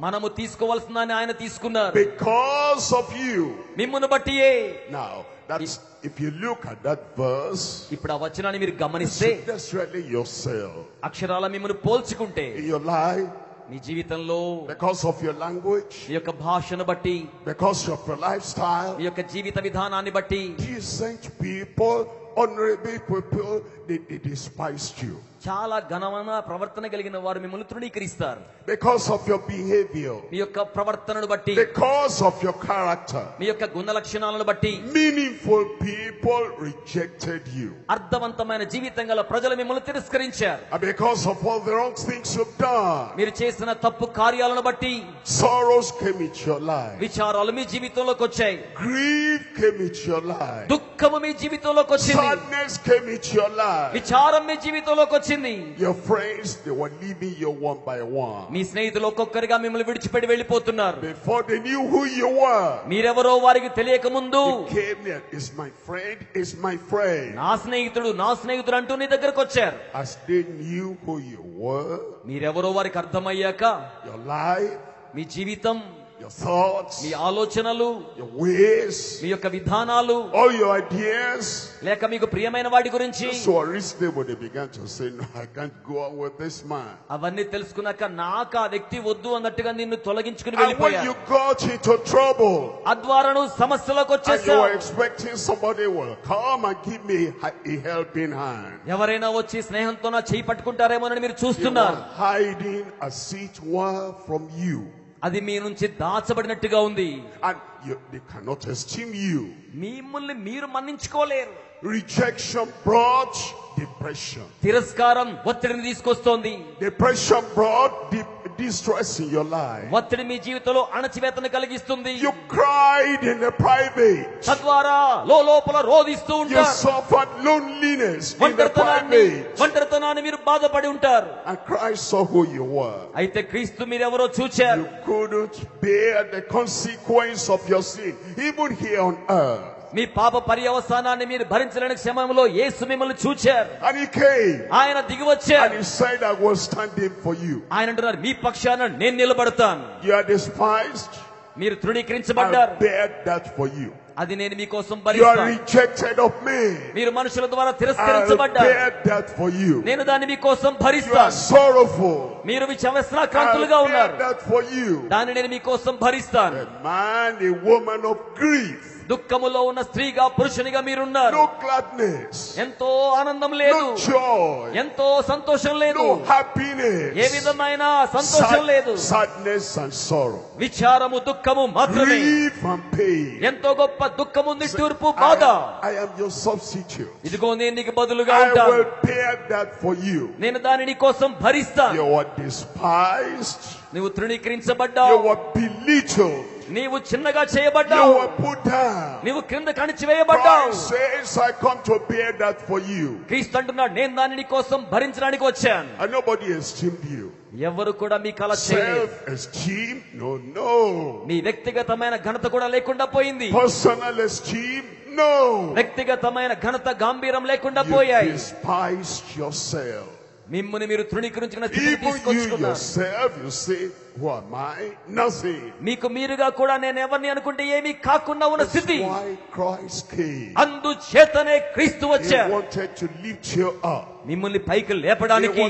మనము తీసుకోవాల్సిన ఆయన తీసుకున్నారు. బికాస్ ఆఫ్ యు మిమ్మును బట్టి now that's if you look at that verse ఇప్పుడు ఆ వచనాన్ని మీరు గమనిస్తే అక్షరాల మిమ్మల్ని పోల్చుకుంటే యువర్ లైఫ్ మీ జీవితంలో because of your language, మీ యొక్క భాషను బట్టి because of your lifestyle, మీ యొక్క జీవిత విధానాన్ని బట్టి decent people, honorable people, they, they despised you. చాలా ఘనమైన ప్రవర్తన కలిగిన వారు మిమ్మల్ని తృణీకరిస్తారు. బికాస్ ఆఫ్ యువర్ బిహేవియర్ మీ యొక్క ప్రవర్తనను బట్టి. బికాస్ ఆఫ్ యువర్ క్యారెక్టర్ మీ యొక్క గుణ లక్షణాలను బట్టి. మీనింగ్ఫుల్ పీపుల్ రిజెక్టెడ్ యు అర్థవంతమైన జీవితం గల ప్రజలు మిమ్మల్ని తిరస్కరించారు. Because of all the wrong things you మీరు చేసిన తప్పు కార్యాలను బట్టి. Sorrows came in your life విచారాలు మీ జీవితంలోకి వచ్చాయి. Grieve came in your life దుఃఖము మీ జీవితంలోకి వచ్చింది. Sadness came in your life విచారం మీ జీవితంలోకి వచ్చింది వచ్చింది. Your friends they were leaving you one by one మీ స్నేహితులు ఒక్కొక్కరిగా మిమ్మల్ని విడిచిపెట్టి వెళ్ళిపోతున్నారు. Before they knew who you are మీరెవరో వారికి తెలియక ముందు is my friend is my friend నా స్నేహితుడు నా స్నేహితుడు అంటూ నీ దగ్గరికి వచ్చారు. I stay knew who you are మీరెవరో వారికి అర్థమయ్యాక యువర్ లైఫ్ మీ జీవితం your thoughts, మీ ఆలోచనలు your ways, మీ యొక్క విధానాలు all your ideas, లేక మీకు ప్రియమైన వాటి గురించి so unreasonable, they began to say, No, I can't go on with this man. అవన్నీ తెలుసుకున్నాక నాకు ఆ వ్యక్తి వద్దు అన్నట్టుగా నిన్ను తొలగించుకుని And when వెళ్ళిపోయారు you got into trouble, అద్వారా నువ్వు సమస్యలోకి and you వచ్చేసావు were expecting somebody will come and give me a helping hand, ఎవరైనా వచ్చి స్నేహంతో నా చేయి పట్టుకుంటారేమోనని మీరు you చూస్తున్నారు were hiding as it were from you. అది మీ నుంచి దాచబడినట్టుగా ఉంది And you, they cannot esteem you. మిమ్మల్ని మీరు మన్నించుకోలేరు Rejection brought depression. తిరస్కారం ఒత్తిడిని తీసుకొస్తోంది Depression brought de- distress in your life. ఒత్తిడి మీ జీవితంలో అణచివేతను కలిగిస్తుంది You cried in the private. తద్వారా లో లోపల రోధిస్తూ You ఉంటారు suffered loneliness in the ఒంటరితనాన్ని private. ఒంటరితనాన్ని మీరు బాధపడి ఉంటారు And Christ saw who you were. అయితే క్రీస్తు మీరెవరో చూచారు You couldn't bear the consequence of your sin, even here on earth. మీ పాప పర్యవసానాన్ని మీరు భరించలేని క్షమంలో యేసు మిమ్మల్ని చూచారు And he came ఆయన దిగి వచ్చారు and he said, I was standing for you. ఆయన అంటున్నారు మీ పక్షాన నేను నిలబడతాను You are despised. మీరు తృణీకరించబడ్డారు bear that for you. అది నేను మీకోసం భరిస్తాను. మీరు మనుషుల ద్వారా తిరస్కరించబడ్డారు. నేను దాన్ని మీకోసం భరిస్తాను. మీరు వ్యవస్థాక్రాంతులుగా bear ఉన్నారు. దాన్ని నేను మీకోసం భరిస్తాను దుఃఖములో ఉన్న స్త్రీగా పురుషునిగా మీరున్నారు. ఎంతో ఆనందం లేదు. ఎంతో సంతోషం లేదు. ఏ విధమైన సంతోషం లేదు. విచారము దుఃఖము మాత్రమే. ఎంతో గొప్ప దుఃఖము నిట్టూర్పు బాధ. ఇదిగో నేను నీకు బదులుగా ఉంటాను. నేను దానిని కోసం భరిస్తాను. నువ్వు తృణీకరించబడ్డావు. నీవు చిన్నగా చేయబడ్డావు. నీవు క్రింద కణిచి వేయబడ్డావు క్రీస్తు అంటున్నాడు నేను దానిని కోసం భరించడానికి వచ్చాను. ఎవరు కూడా మీ కల నో నో మీ వ్యక్తిగతమైన ఘనత కూడా లేకుండా పోయింది. పర్సనల్ ఎస్టీమ్ నో వ్యక్తిగతమైన ఘనత గంభీరం లేకుండా పోయాయి. స్పైస్ యువర్ సెల్ఫ్ మిమ్మల్ని మీరు తృణీకరించుకున్న స్థితికి మీకు మీరుగా కూడా నేను ఎవరిని అనుకుంటే ఏమి కాకుండా ఉన్న స్థితి. అందుచేతనే క్రీస్తు వచ్చారు. మిమ్మల్ని పైకి లేపడానికి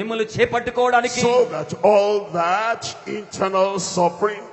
మిమ్మల్ని చేపట్టుకోవడానికి so that all that internal suffering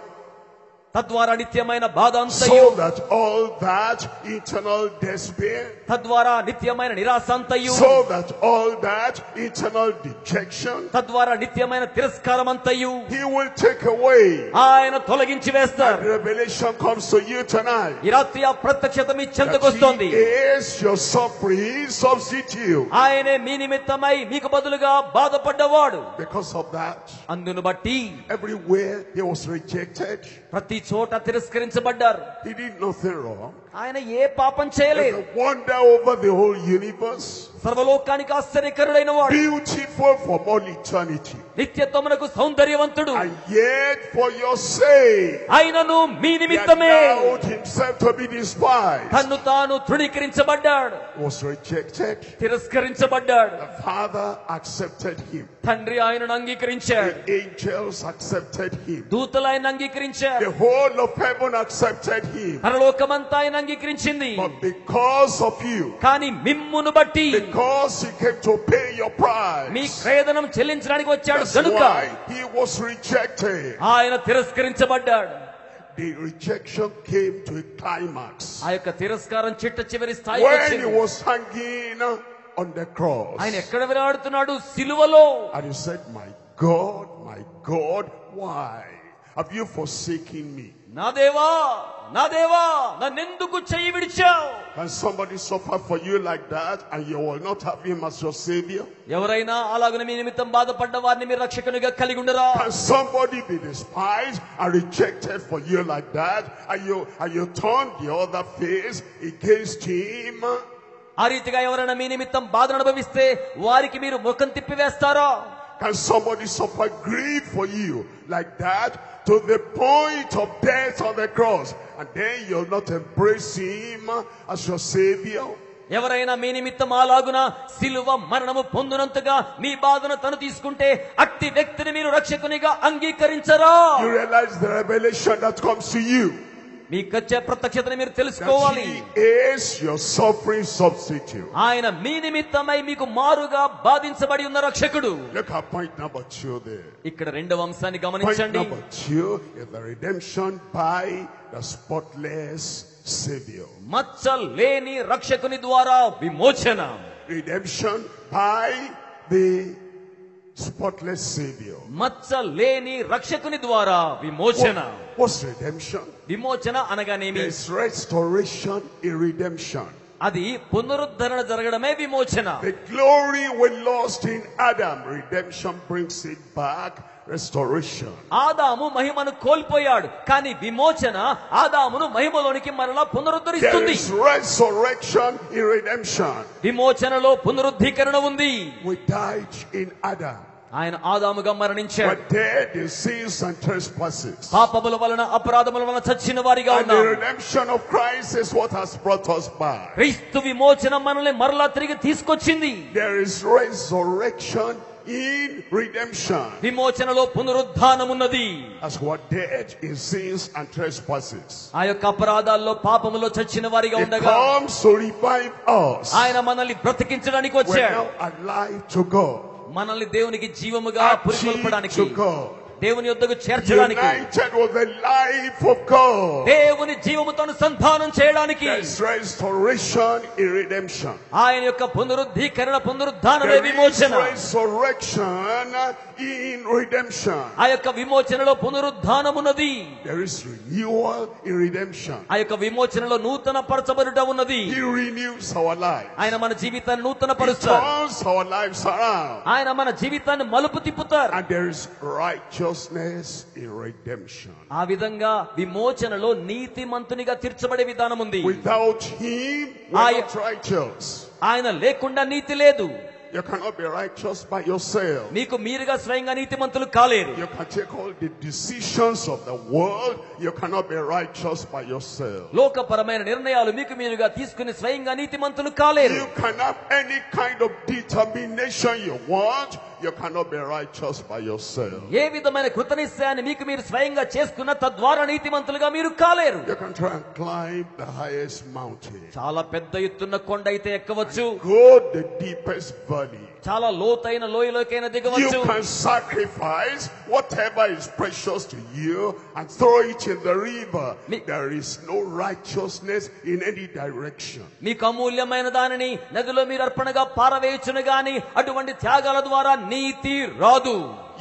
తద్వారా నిత్యమైన బాధ so అంతయు that all that internal despair, తద్వారా నిత్యమైన నిరాశ అంతయు so that all that internal dejection, తద్వారా నిత్యమైన తిరస్కారం అంతయు He will take away. ఆయన తొలగించి And వేస్తారు revelation comes to you tonight. ఈ రాత్రి ఆ ప్రత్యక్షత మీ That చెంతకొస్తోంది he is your suffering substitute. ఆయనే మీ నిమిత్తమై మీకు బదులుగా బాధపడ్డవాడు Because of that, అందును బట్టి everywhere he was rejected, ప్రతి చోట తిరస్కరించబడ్డారు he did nothing wrong. ఆయన ఏ పాపం There's చేయలేదు a wonder over the whole universe, సర్వలోకానికి ఆశ్చర్యకరుడైన వాడు beautiful from all eternity. నిత్యత్వమునకు సౌందర్యవంతుడు And yet, for your sake, ఆయనను మీ he నిమిత్తమే allowed himself to be despised, తన్ను తాను తృణీకరించబడ్డాడు was rejected. తిరస్కరించబడ్డాడు The Father accepted him. తండ్రి ఆయనను అంగీకరించాడు The angels accepted him. దూతలు ఆయన అంగీకరించారు The whole of heaven accepted him. పరలోకమంతా ఆయన అంగీకరించింది But because of you, కానీ మిమ్మును బట్టి because he came to pay your me price, క్రేదనం చెల్లించడానికి వచ్చాడు that's కనుక why he was rejected. ఆయన తిరస్కరించబడ్డాడు The rejection came to a climax ఆ యొక్క తిరస్కారం చిట్ట చివరి స్థాయికి when he వచ్చింది was hanging on the cross. ఆయన ఎక్కడ విరాడుతున్నాడు సిలువలో And he said, My God, my God, why have you forsaken me? నా దేవా నా దేవా నన్నెందుకు చెయ్యి విడిచావు Can somebody suffer for you like that and you will not have him as your savior? ఎవరైనా అలాగనే మీ నిమిత్తం బాధపడ్డ వారిని మీరు రక్షకునిగా కలిగి ఉండరా Can somebody be despised and rejected for you like that and you, and you turn the other face against him? ఆ రీతిగా ఎవరైనా మీ నిమిత్తం బాధను అనుభవిస్తే వారికి మీరు ముఖం తిప్పివేస్తారా Can somebody suffer grief for you like that to the point of death on the cross and then you'll not embrace him as your savior? ఎవరైనా మీ నిమిత్తం అలాగున సిలువ మరణము పొందినంతగా మీ బాధను తను తీసుకుంటే అట్టి వ్యక్తిని మీరు రక్షకునిగా అంగీకరించరా You realize the revelation that comes to మీ కచ్చే ప్రత్యక్షతని మీరు తెలుసుకోవాలి. ఆయన మీ నిమిత్తమై మీకు మారుగా బాధించబడి ఉన్న రక్షకుడు. ఇక్కడ రెండవ అంశాన్ని గమనించండి. మచ్చ లేని రక్షకుని ద్వారా విమోచన. Redemption by the spotless Savior. మచ్చ లేని రక్షకుని ద్వారా విమోచన What- What's redemption? విమోచన అనగానేమి There's restoration in redemption. అది పునరుద్ధరణ జరగడమే విమోచన The glory we lost in Adam, redemption brings it back, restoration. ఆదాము మహిమను కోల్పోయాడు కానీ విమోచన ఆదామును మహిమలోనికి మరలా There పునరుద్ధరిస్తుంది is resurrection in redemption. విమోచనలో పునరుద్ధీకరణ ఉంది We died in Adam. ఆయన ఆదాముగా మరణించాడు We're dead in sins and trespasses. పాపముల వలన అపరాధముల వలన చచ్చిన వారిగా And the ఉన్నాం redemption of Christ is what has brought us back. క్రీస్తు విమోచన మనల్ని మరలా తిరిగి తీసుకొచ్చింది There is resurrection in redemption. విమోచనలో పునరుద్ధానమున్నది As what dead in sins and trespasses. ఆ యొక్క అపరాధాల్లో పాపములో చచ్చిన వారిగా It ఉండగా comes to revive us. ఆయన మనల్ని బ్రతికించడానికి We're వచ్చాడు now alive to God. మనల్ని దేవునికి జీవముగా పురికొల్పడానికి దేవుని యొద్దకు చేర్చడానికి దేవుని జీవముతో సంధానం చేయడానికి ఆయన యొక్క పునరుద్ధీకరణ పునరుద్ధానమే విమోచన. In redemption. ఆ యొక్క విమోచనలో పునరుద్ధానమున్నది There is renewal in redemption. ఆ యొక్క విమోచనలో నూతన పరచబడుట ఉన్నది He renews our life. ఆయన మన జీవితాన్ని నూతన He పరుస్తారు turns our lives around. ఆయన మన జీవితాన్ని మలుపు తిప్పుతారు And there is righteousness in redemption. ఆ విధంగా విమోచనలో నీతిమంతునిగా తీర్చబడే విధానం ఉంది Without Him, we're I- not righteous. ఆయన లేకుండా నీతి లేదు You cannot be righteous by yourself. మీకు మీరుగా స్వయంగా నీతిమంతులు కాలేరు You can take all the decisions of the world. You cannot be righteous by yourself. లోకపరమైన నిర్ణయాలు మీకు మీరుగా తీసుకుని స్వయంగా నీతిమంతులు కాలేరు You can have any kind of determination you want. You cannot be righteous by yourself. ఏ విధమైన కృతనిశ్చయాన్ని మీకు మీరు స్వయంగా చేసుకున్న తద్వారా నీతిమంతులుగా మీరు కాలేరు You can try and climb the highest mountain. చాలా పెద్ద ఎత్తున్న కొండ అయితే ఎక్కవచ్చు Go the deepest valley. చాలా లోతైన లోయలోకైనా You దిగవచ్చు can sacrifice whatever is precious to you and throw it in the river. Me- There is no righteousness in any direction. మీకు అమూల్యమైన దానిని నదిలో మీరు అర్పణగా పారవేయచును గాని అటువంటి త్యాగాల ద్వారా నీతి రాదు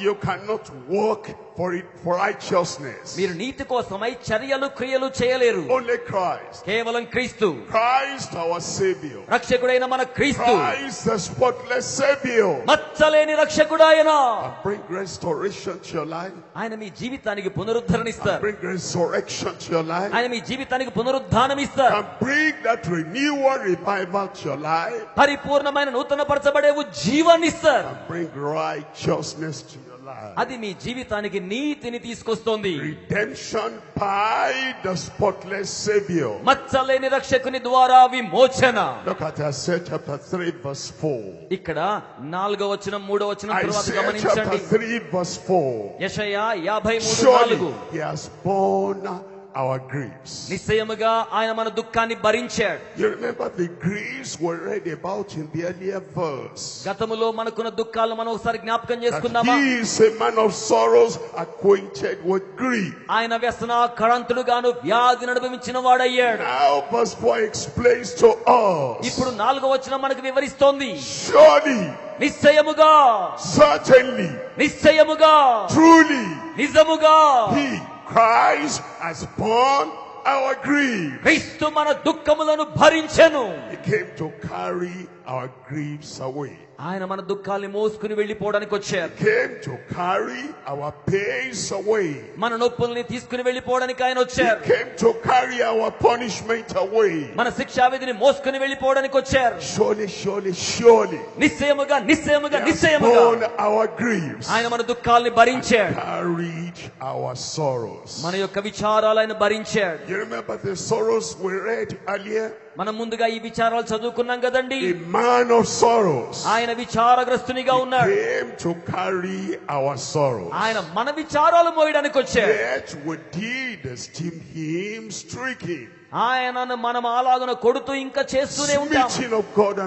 You cannot work for it for righteousness. మీరు నీతి కోసమై చర్యలు క్రియలు చేయలేరు Only Christ. కేవలం క్రీస్తు Christ our Savior. రక్షకుడైన మన క్రీస్తు Christ the spotless Savior. మచ్చలేని రక్షకుడాయన And bring restoration to your life. ఆయన మీ జీవితానికి పునరుద్ధరణిస్తారు Bring resurrection to your life. ఆయన మీ జీవితానికి పునరుద్ధానం ఇస్తారు And bring that renewal revival to your life. పరిపూర్ణమైన నూతన పరచబడే జీవాన్ని ఇస్తారు And bring righteousness to your life. అది మీ జీవితానికి నీతిని తీసుకొస్తుంది. బై ద స్పాట్లెస్ సేవియర్ మచ్చలేని రక్షకుని ద్వారా విమోచన. ఇక్కడ నాలుగో వచనం మూడో వచనం గమనించండి. యషయా యాభై మూడు నాలుగు. Our griefs. నిశ్చయముగా ఆయన మన దుఃఖాన్ని భరించాడు You remember the griefs we read about in the earlier verse. గతములో మనకున్న దుఃఖాలు మనం ఒకసారి జ్ఞాపకం చేసుకుందామా he is a man of sorrows, acquainted with grief. ఆయన వ్యసన కళంతుడుగాను వ్యాధిని అనుభవించిన వాడయ్యాడు Now verse 4 explains to us. ఇప్పుడు నాలుగో వచనం మనకు వివరిస్తోంది Surely, నిశ్చయముగా certainly, నిశ్చయముగా truly, నిజముగా he, Christ, has borne our grief. క్రీస్తు మన దుఃఖములను భరించెను He came to carry our griefs away. ఆయన మన దుఃఖాన్ని మోసుకుని వెళ్లిపోవడానికి వచ్చారు Came to carry our pains away. మన నొప్పుల్ని తీసుకుని వెళ్లిపోవడానికి ఆయన He వచ్చారు came to carry our punishment away. మన శిక్షావిధిని మోసుకుని వెళ్లిపోవడానికి వచ్చారు Surely, surely, surely, నిశ్చయముగా నిశ్చయముగా he has నిశ్చయముగా borne our griefs. ఆయన మన దుఃఖాల్ని భరించాడు Carried our sorrows. మన యొక్క విచారాలు ఆయన భరించాడు You remember the sorrows we read earlier? మనం ముందుగా ఈ విచారాలు చదువుకున్నాం కదండి. మ్యాన్ ఆఫ్ ఆయన విచారగ్రస్తునిగా ఉన్నాడు. హేమ్ టు క్యారీ అవర్ ఆయన మన విచారాలు మోయడానికి వచ్చాడు. Yet we did esteem him ఆయనను మనం ఆలాదన కొడుతూ ఇంకా చేస్తూనే ఉంటాం. స్మిచింగ్ ఆఫ్ గాడ్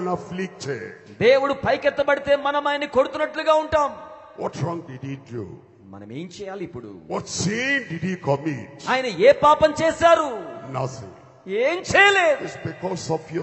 దేవుడు పైకెత్తబడితే మనం ఆయన కొడుతున్నట్లుగా ఉంటాం. What wrong did he do మనం ఏం చేయాలి ఇప్పుడు? What sin did he commit ఆయన ఏ పాపం చేశారు? నథింగ్ ఏం చేయలేదు. ఆఫ్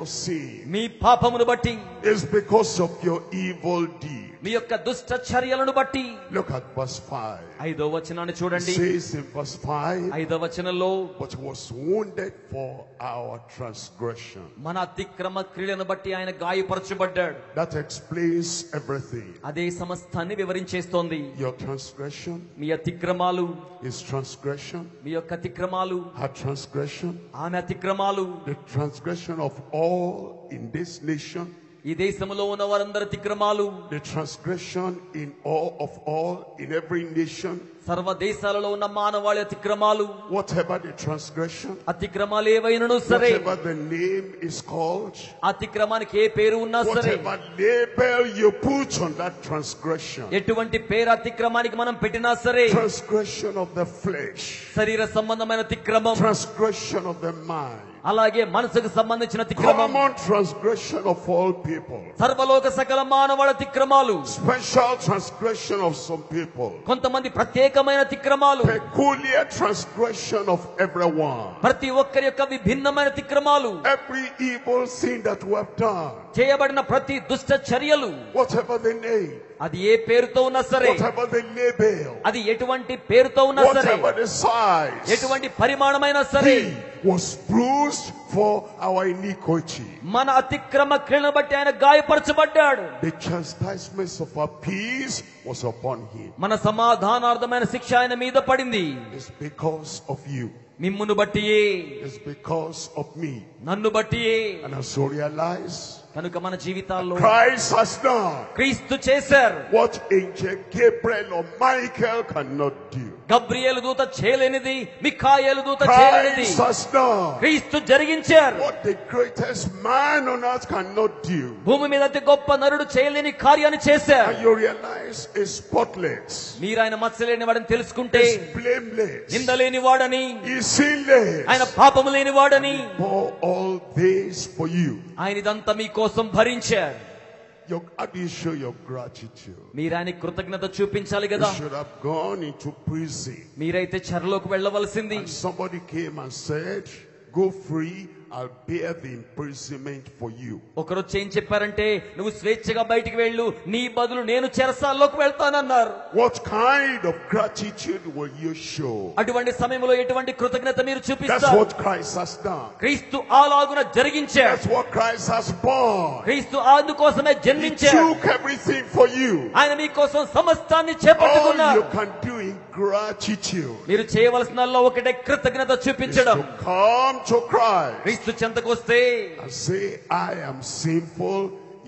మీ పాపమును బట్టి It's because of your evil deed. మీ యొక్క దుష్ట చర్యలను బట్టి Look at verse 5. ఐదో వచనాన్ని It చూడండి says in verse 5, ఐదో వచనంలో but was wounded for our transgression. మన అతిక్రమ క్రియలను బట్టి ఆయన గాయపరచబడ్డాడు That explains everything. అదే సమస్తాన్ని వివరించేస్తోంది Your transgression, me అతిక్రమాలు his transgression, మీ యొక్క అతిక్రమాలు her transgression, ఆమె అతిక్రమాలు the transgression of all in this nation, ఈ దేశంలో ఉన్న వారందరి అతిక్రమాలు the transgression in all of all in every nation, సర్వ దేశాలలో ఉన్న మానవాళి అతిక్రమాలు whatever the transgression, అతిక్రమాలు ఏవైనను సరే whatever the name is called, అతిక్రమానికి ఏ పేరు ఉన్నా సరే whatever label you put on that transgression, ఎటువంటి పేరు అతిక్రమానికి మనం పెట్టినా సరే transgression of the flesh, శరీర సంబంధమైన అతిక్రమం transgression of the mind, అలాగే మనసుకు సంబంధించిన అతిక్రమం common transgression of all people, సర్వలోక సకల మానవాళి అతిక్రమాలు special transgression of some people, కొంతమంది ప్రత్యేకమైన అతిక్రమాలు peculiar transgression of everyone. ప్రతి ఒక్కరి యొక్క విభిన్నమైన అతిక్రమాలు Every evil sin that we have done, చేయబడిన ప్రతి దుష్ట చర్యలు whatever the name, అది ఏ పేరుతో ఉన్నా సరే అది ఎటువంటి పేరుతో ఉన్నా సరే ఎటువంటి పరిమాణమైనా సరే he was bruised for our iniquity. మన అతిక్రమ క్రియలను బట్టి ఆయన గాయపరచబడ్డాడు The chastisement of our peace was upon him. మన సమాధానార్థమైన శిక్ష ఆయన మీద పడింది It's because of you. మిమ్మును బట్టియే It's because of me. నన్ను బట్టియే And realize, కనుక మన జీవితాల్లో క్రైస్ట్ హస్ క్రీస్తు చేశారు. What angel Gabriel or Michael cannot do Gabriyelu దూత చేయలేనిది మిఖాయేలు దూత చేయలేనిది. క్రీస్తు జరిగించారు. What the greatest man on earth cannot do భూమి మీద అతి గొప్ప నరుడు చేయలేని కార్యాన్ని చేశారు. యు రియలైజ్ ఇస్ స్పాట్లెస్ మీరు ఆయన మచ్చలేని వాడని తెలుసుకుంటే బ్లేమ్లెస్ నిందలేని వాడని ఈ సీన్లెస్ ఆయన పాపము లేని వాడని. For all this for you ఆయన ఇదంతా మీ కోసం భరించారు Your, how do you show your gratitude? మీరు ఆయన కృతజ్ఞత చూపించాలి You కదా should have gone into prison. మీరైతే చెరలోకి వెళ్ళవలసింది And somebody came and said, Go free, I'll bear the imprisonment for you. ఒకరు వచ్చి ఏం చెప్పారంటే నువ్వు స్వేచ్ఛగా బయటికి వెళ్ళు నీ బదులు నేను చెరసాల్లోకి వెళ్తానన్నారు What kind of gratitude will you show? అటువంటి సమయంలో ఎటువంటి కృతజ్ఞత మీరు That's చూపిస్తారు what Christ has done. క్రీస్తు అలాగున జరిగించారు That's what Christ has borne. క్రీస్తు అందుకోసమే He జన్మించారు took everything for you. ఆయన మీకోసం సమస్తాన్ని All చేపట్టుకున్నారు you can do in gratitude మీరు చేయవలసిన ఒకటే కృతజ్ఞత is చూపించడం to come to Christ క్రీస్తు చెంతకు వస్తే and say, I am sinful,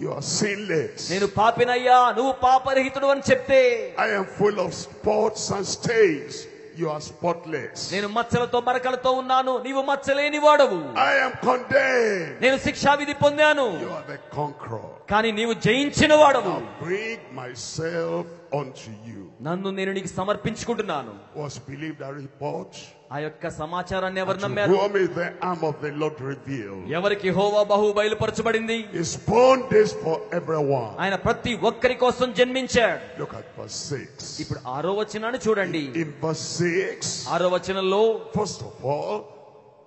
you are sinless. నేను పాపినయ్యా నువ్వు పాపరహితుడు అని చెప్తే I am full of spots and stains, you are spotless. నేను మచ్చలతో మరకలతో ఉన్నాను నీవు మచ్చలేని వాడవు I am condemned, నేను శిక్షావిధి పొందాను you are the conqueror. కానీ నీవు జయించిన వాడవు Bring myself unto you. నన్ను నేను నీకు సమర్పించుకుంటున్నాను Was believed a report? ఆ యొక్క సమాచారాన్ని ఎవరు నమ్మారు whom is the arm of the Lord revealed? ఎవరికి హోవా బహు బయలుపరచబడింది He's born this for everyone. ఆయన ప్రతి ఒక్కరి కోసం జన్మించాడు Look at verse 6. ఇప్పుడు ఆరో వచనాన్ని చూడండి In verse 6, ఆరో వచనంలో first of all,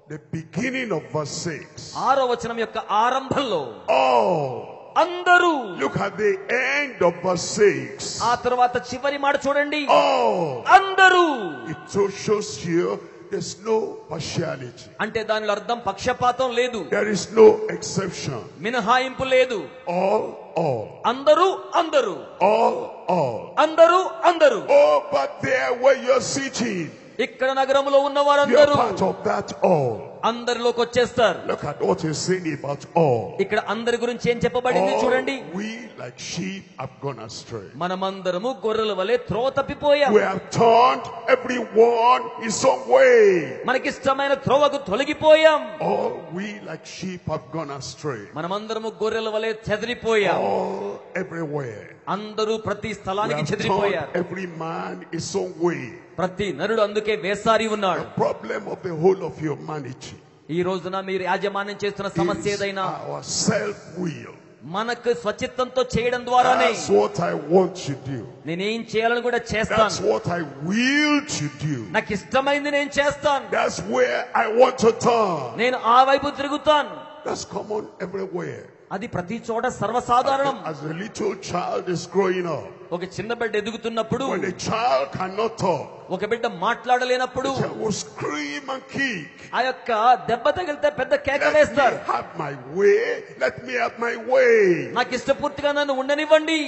the beginning of verse 6. ఆరో వచనం యొక్క ఆరంభంలో All. అందరూ look at the end of verse 6 ఆ తర్వాత చివరి మాట చూడండి. అందరూ. It shows here there is no partiality అంటే దానిలో అర్థం పక్షపాతం లేదు. దేర్ ఇస్ నో ఎక్సెప్షన్ మినహాయింపు లేదు. ఆల్ ఆల్ అందరూ అందరూ. ఆల్ ఆల్ అందరూ అందరూ. ఓ but there were your city ఇక్కడ నగరంలో ఉన్న వారందరూ. పార్ట్ ఆఫ్ దట్ ఆల్ అందరిలోకి వచ్చేస్తారు ఇక్కడ అందరి గురించి ఏం చెప్పబడింది చూడండి. మనమందరము గొర్రెల వలె త్రో తప్పిపోయాం మనకిష్టమైన త్రోవకు తొలగిపోయాం. లైక్ షీప్ మనమందరము గొర్రెల వలె చెదిరిపోయాం. ఎవ్రీవేర్ అందరూ ప్రతి స్థలానికి చెదిరిపోయారు. ఎవ్రీ మ్యాన్ ఇస్ ప్రతి నరుడు అందుకే వేసారి ఉన్నాడు The problem of the whole of humanity ఈ రోజున మీరు యాజమాన్యం చేస్తున్న సమస్య is ఏదైనా our self-will. మనకు స్వచిత్తంతో చేయడం ద్వారానే That's what I want to do. నేనేం చేయాలని కూడా That's చేస్తాను what I will to do. నాకు ఇష్టమైంది నేను చేస్తాను That's where I want to turn. నేను ఆ వైపు తిరుగుతాను That's common everywhere. అది ప్రతి చోట సర్వసాధారణం. As a little child growing up ఒక చిన్న బిడ్డ ఎదుగుతున్నప్పుడు వెన్ ఎ చైల్డ్ కన్నాట్ ఒక బిడ్డ మాట్లాడలేనప్పుడు స్క్రీమ్ అండ్ కిక్ ఆ యొక్క దెబ్బ తగిలితే పెద్ద కేక వేస్తారు. Have my way let me have my way నాకు ఇష్టపూర్తిగా నన్ను ఉండనివ్వండి.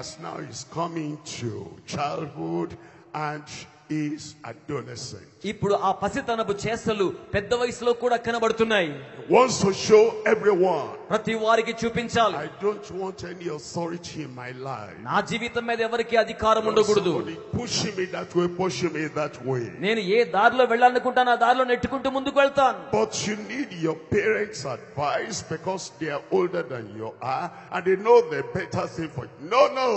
As now is coming to childhood and is adolescent. ఇప్పుడు ఆ పసితనపు చేష్టలు పెద్ద వయసులో కూడా కనబడుతున్నాయి He wants to show everyone, ప్రతి వారికి చూపించాలి I don't want any authority in my life. నా జీవితం మీద ఎవరికి అధికారం ఉండకూడదు Somebody pushing me that way, pushing me that way. నేను ఏ దారిలో వెళ్ళాలనుకుంటాను ఆ దారిలో నెట్టుకుంటూ ముందుకు వెళ్తాను But you need your parents' advice because they are older than you are and they know the better thing for you. No, no.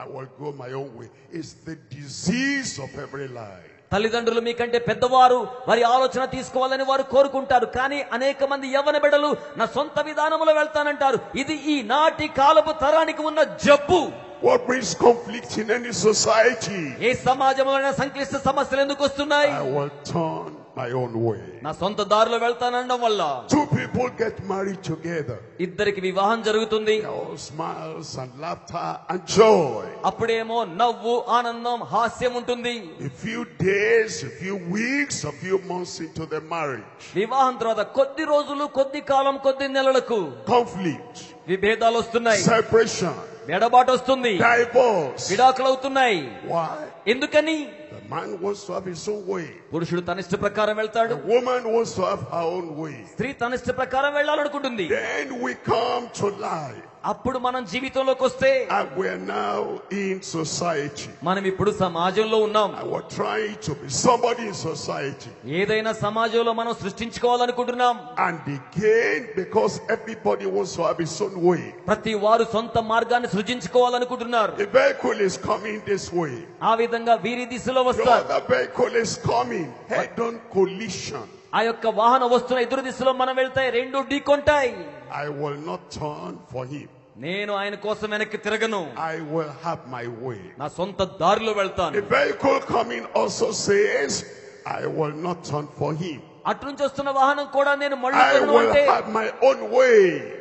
I will go my own way. It's the disease of every life. తల్లిదండ్రులు మీకంటే పెద్దవారు వారి ఆలోచన తీసుకోవాలని వారు కోరుకుంటారు కానీ అనేక మంది యవ్వన బిడ్డలు నా సొంత విధానంలో వెళ్తానంటారు ఇది ఈ నాటి కాలపు తరానికి ఉన్న జబ్బు What brings conflict in any society? ఏ సమాజంలో సంక్లిష్ట సమస్యలు ఎందుకు వస్తున్నాయి I will turn my own way. నా సొంత దారిలో వెళ్తానడం వల్ల Two people get married together. ఇద్దరికి వివాహం జరుగుతుంది smiles and laughter and joy. అప్పుడేమో నవ్వు ఆనందం హాస్యం ఉంటుంది A few days, a few weeks, a few months into the marriage, వివాహం తర్వాత కొద్ది రోజులు కొద్ది కాలం కొద్ది నెలలకు conflict, విభేదాలు వస్తున్నాయి separation, ఎడబాటు వస్తుంది divorce. విడాకులు అవుతున్నాయి Why? ఎందుకని The man wants to have his own way. పురుషుడు తన ఇష్ట ప్రకారం వెళ్తాడు The woman wants to have her own way. స్త్రీ తన ఇష్ట ప్రకారం వెళ్ళాలనుకుంటుంది Then we come to life. అప్పుడు మనం జీవితంలోకి వస్తే And we're now in society. మనం ఇప్పుడు సమాజంలో ఉన్నాం And we're trying to be somebody in society. ఏదైనా సమాజంలో మనం సృష్టించుకోవాలనుకుంటున్నాం And again, because everybody wants to have his own way. ప్రతి వారు సొంత మార్గాన్ని సృజించుకోవాలనుకుంటున్నారు The vehicle is coming this way. ఆ విధంగా వీరి దిశలో The వస్తారు ఆ యొక్క వాహన వస్తున్న ఎదురు దిశలో మనం వెళ్తాయి రెండు ఢీకొంటాయి. I will not turn for him నేను ఆయన కోసం వెనక్కి తిరగను. I will have my way నా సొంత దారిలో వెళ్తాను. The vehicle coming also says I will not turn for him అటు నుంచి వస్తున్న వాహనం కూడా నేను మళ్ళీ అంటే మై ఓన్ వే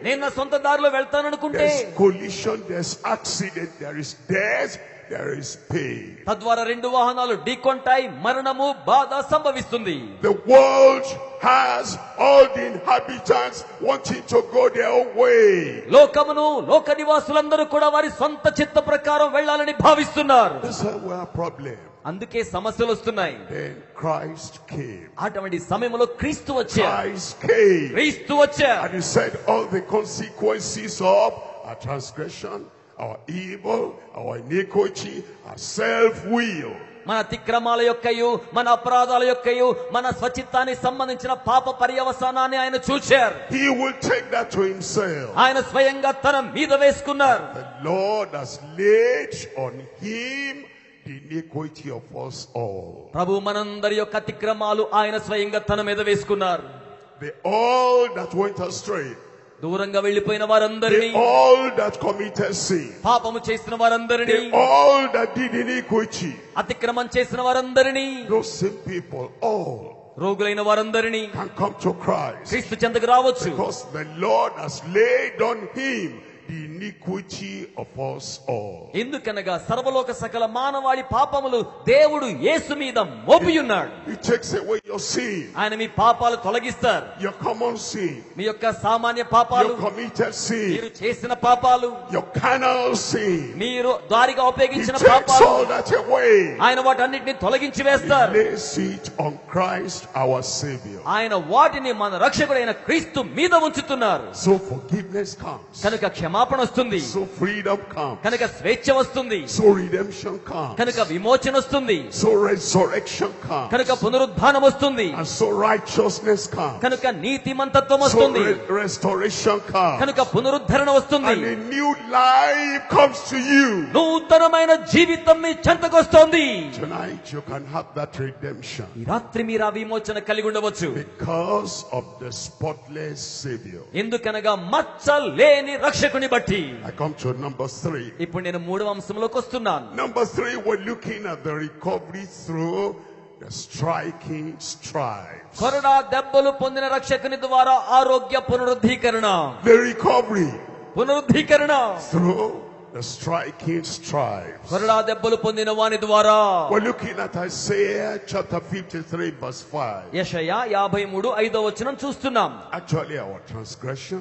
నేను నా సొంత దారిలో వెళ్తాను అనుకుంటే collision there is accident there is death there is pain. తద్వారా రెండు వాహనాలు ఢీకొంటాయి మరణము బాధ సంభవిస్తుంది The world has all the inhabitants wanting to go their own way. లోకమును లోక నివాసులందరూ కూడా వారి సొంత చిత్త ప్రకారం వెళ్ళాలని భావిస్తున్నారు This is where problem. అందుకే సమస్యలు వస్తున్నాయి. అటువంటి సమయంలో క్రీస్తు వచ్చారు. క్రీస్తు వచ్చారు And he said all the consequences of our transgression, our evil, our iniquity, our self-will. మన అతిక్రమాల యొక్కయు మన అపరాధాల యొక్కయు మన స్వచిత్తానికి సంబంధించిన పాప పర్యవసానాన్ని ఆయన చూశారు He will take that to himself. ఆయన స్వయంగా తన మీద వేసుకున్నారు The Lord has laid on him the iniquity of us all. ప్రభు మనందరి యొక్క అతిక్రమాలు ఆయన స్వయంగా తన మీద వేసుకున్నారు They all that went astray, దూరంగా వెళ్లిపోయిన వారందరినీ they all that committed sin, పాపము చేసిన వారందరినీ they all that did iniquity, అతిక్రమం చేసిన వారందరినీ those same people, all రోగులైన వారందరినీ can come to Christ. క్రీస్తు చెంతకు రావచ్చు Because the Lord has laid on him the iniquity of us all. ఎందుకనగా సర్వలోక సకల మానవాళి పాపములు దేవుడు యేసు మీద మోపియున్నాడు He takes away your sin, ఆయన మీ పాపాలు తొలగిస్తారు your common sin, మీ యొక్క సామాన్య పాపాలు your committed sin, మీరు చేసిన పాపాలు your carnal sin. మీరు దారిగా He ఉపయోగించిన పాపాలు all that away. ఆయన వాటన్నిటిని తొలగించి He వేస్తారు lays it on Christ our Savior. ఆయన వాటిని మన రక్షకుడైన క్రీస్తు మీద ఉంచుతున్నారు So forgiveness comes. కనుక క్షమాపణ వస్తుంది. సో ఫ్రీడమ్ కమ్ కనుక స్వేచ్ఛ వస్తుంది. సో రిడెంప్షన్ కమ్ కనుక విమోచన వస్తుంది. సో రెసరెక్షన్ కమ్ కనుక పునరుద్ధానం వస్తుంది. సో రైచియస్నెస్ కమ్ కనుక నీతి మంతత్వం వస్తుంది. రెస్టోరేషన్ కమ్ కనుక పునరుద్ధరణ వస్తుంది. New life comes to you నూతనమైన జీవితం మీ చెంతకు వస్తుంది. Tonight you can have that redemption ఈ రాత్రి మీరు ఆ విమోచన కలిగి ఉండవచ్చు. Because of the spotless saviour ఎందుకనగా మచ్చలేని రక్షకుని బట్టి I come to number three. ఇప్పుడు నేను మూడవ అంశంలోకి వస్తున్నాను Number three, we're looking at the recovery through the striking stripes. కొరడా దెబ్బలు పొందిన రక్షకుని ద్వారా ఆరోగ్య పునరుద్ధీకరణ The recovery పునరుద్ధీకరణ through the striking stripes. కొరడా దెబ్బలు పొందిన వాని ద్వారా We're looking at Isaiah chapter 53 verse 5. Yeshaya యాభై మూడు ఐదో వచనం చూస్తున్నాం Actually our transgression,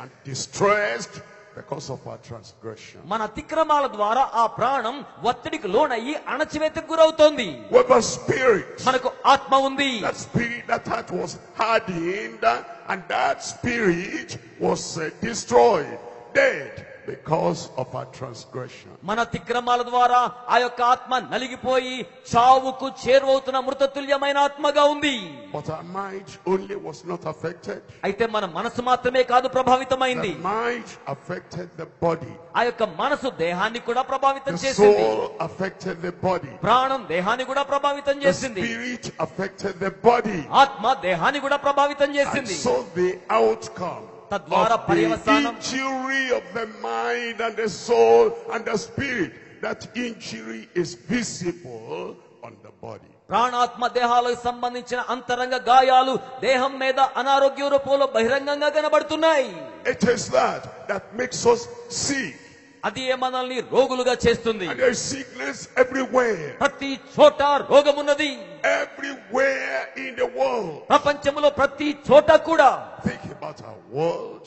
and distressed because of our transgression. మన అతిక్రమాల ద్వారా ఆ ప్రాణం ఒత్తిడికి లోనయ్యి అణచివేతకు గురవుతోంది Whoever spirit, మనకు ఆత్మ ఉంది that spirit, that heart was hardened and that spirit was uh, destroyed, dead Because of our transgression. మన అతిక్రమాల ద్వారా ఆ యొక్క ఆత్మ నలిగిపోయి చావుకు చేరువవుతున్న మృతతుల్యమైన ఆత్మగా ఉంది But our mind only was not affected. అయితే మన మనసు మాత్రమే కాదు ప్రభావితమైంది The mind affected the body. ఆ యొక్క మనసు దేహాన్ని కూడా ప్రభావితం The చేసింది soul affected the body. ప్రాణం దేహాన్ని కూడా ప్రభావితం The చేసింది spirit affected the body. ఆత్మ దేహాన్ని కూడా ప్రభావితం చేసింది so the outcome తద్వారా పర్యవసానం ప్రాణాత్మ దేహాలకు సంబంధించిన అంతరంగ గాయాలు దేహం మీద అనారోగ్య రూపంలో బహిరంగంగా కనబడుతున్నాయి. It is that that makes us see అది ఏ మనల్ని రోగులుగా చేస్తుంది And there's sickness everywhere. ప్రతి చోట రోగమున్నది Everywhere in the world. ప్రపంచంలో ప్రతి చోట కూడా Think about our world.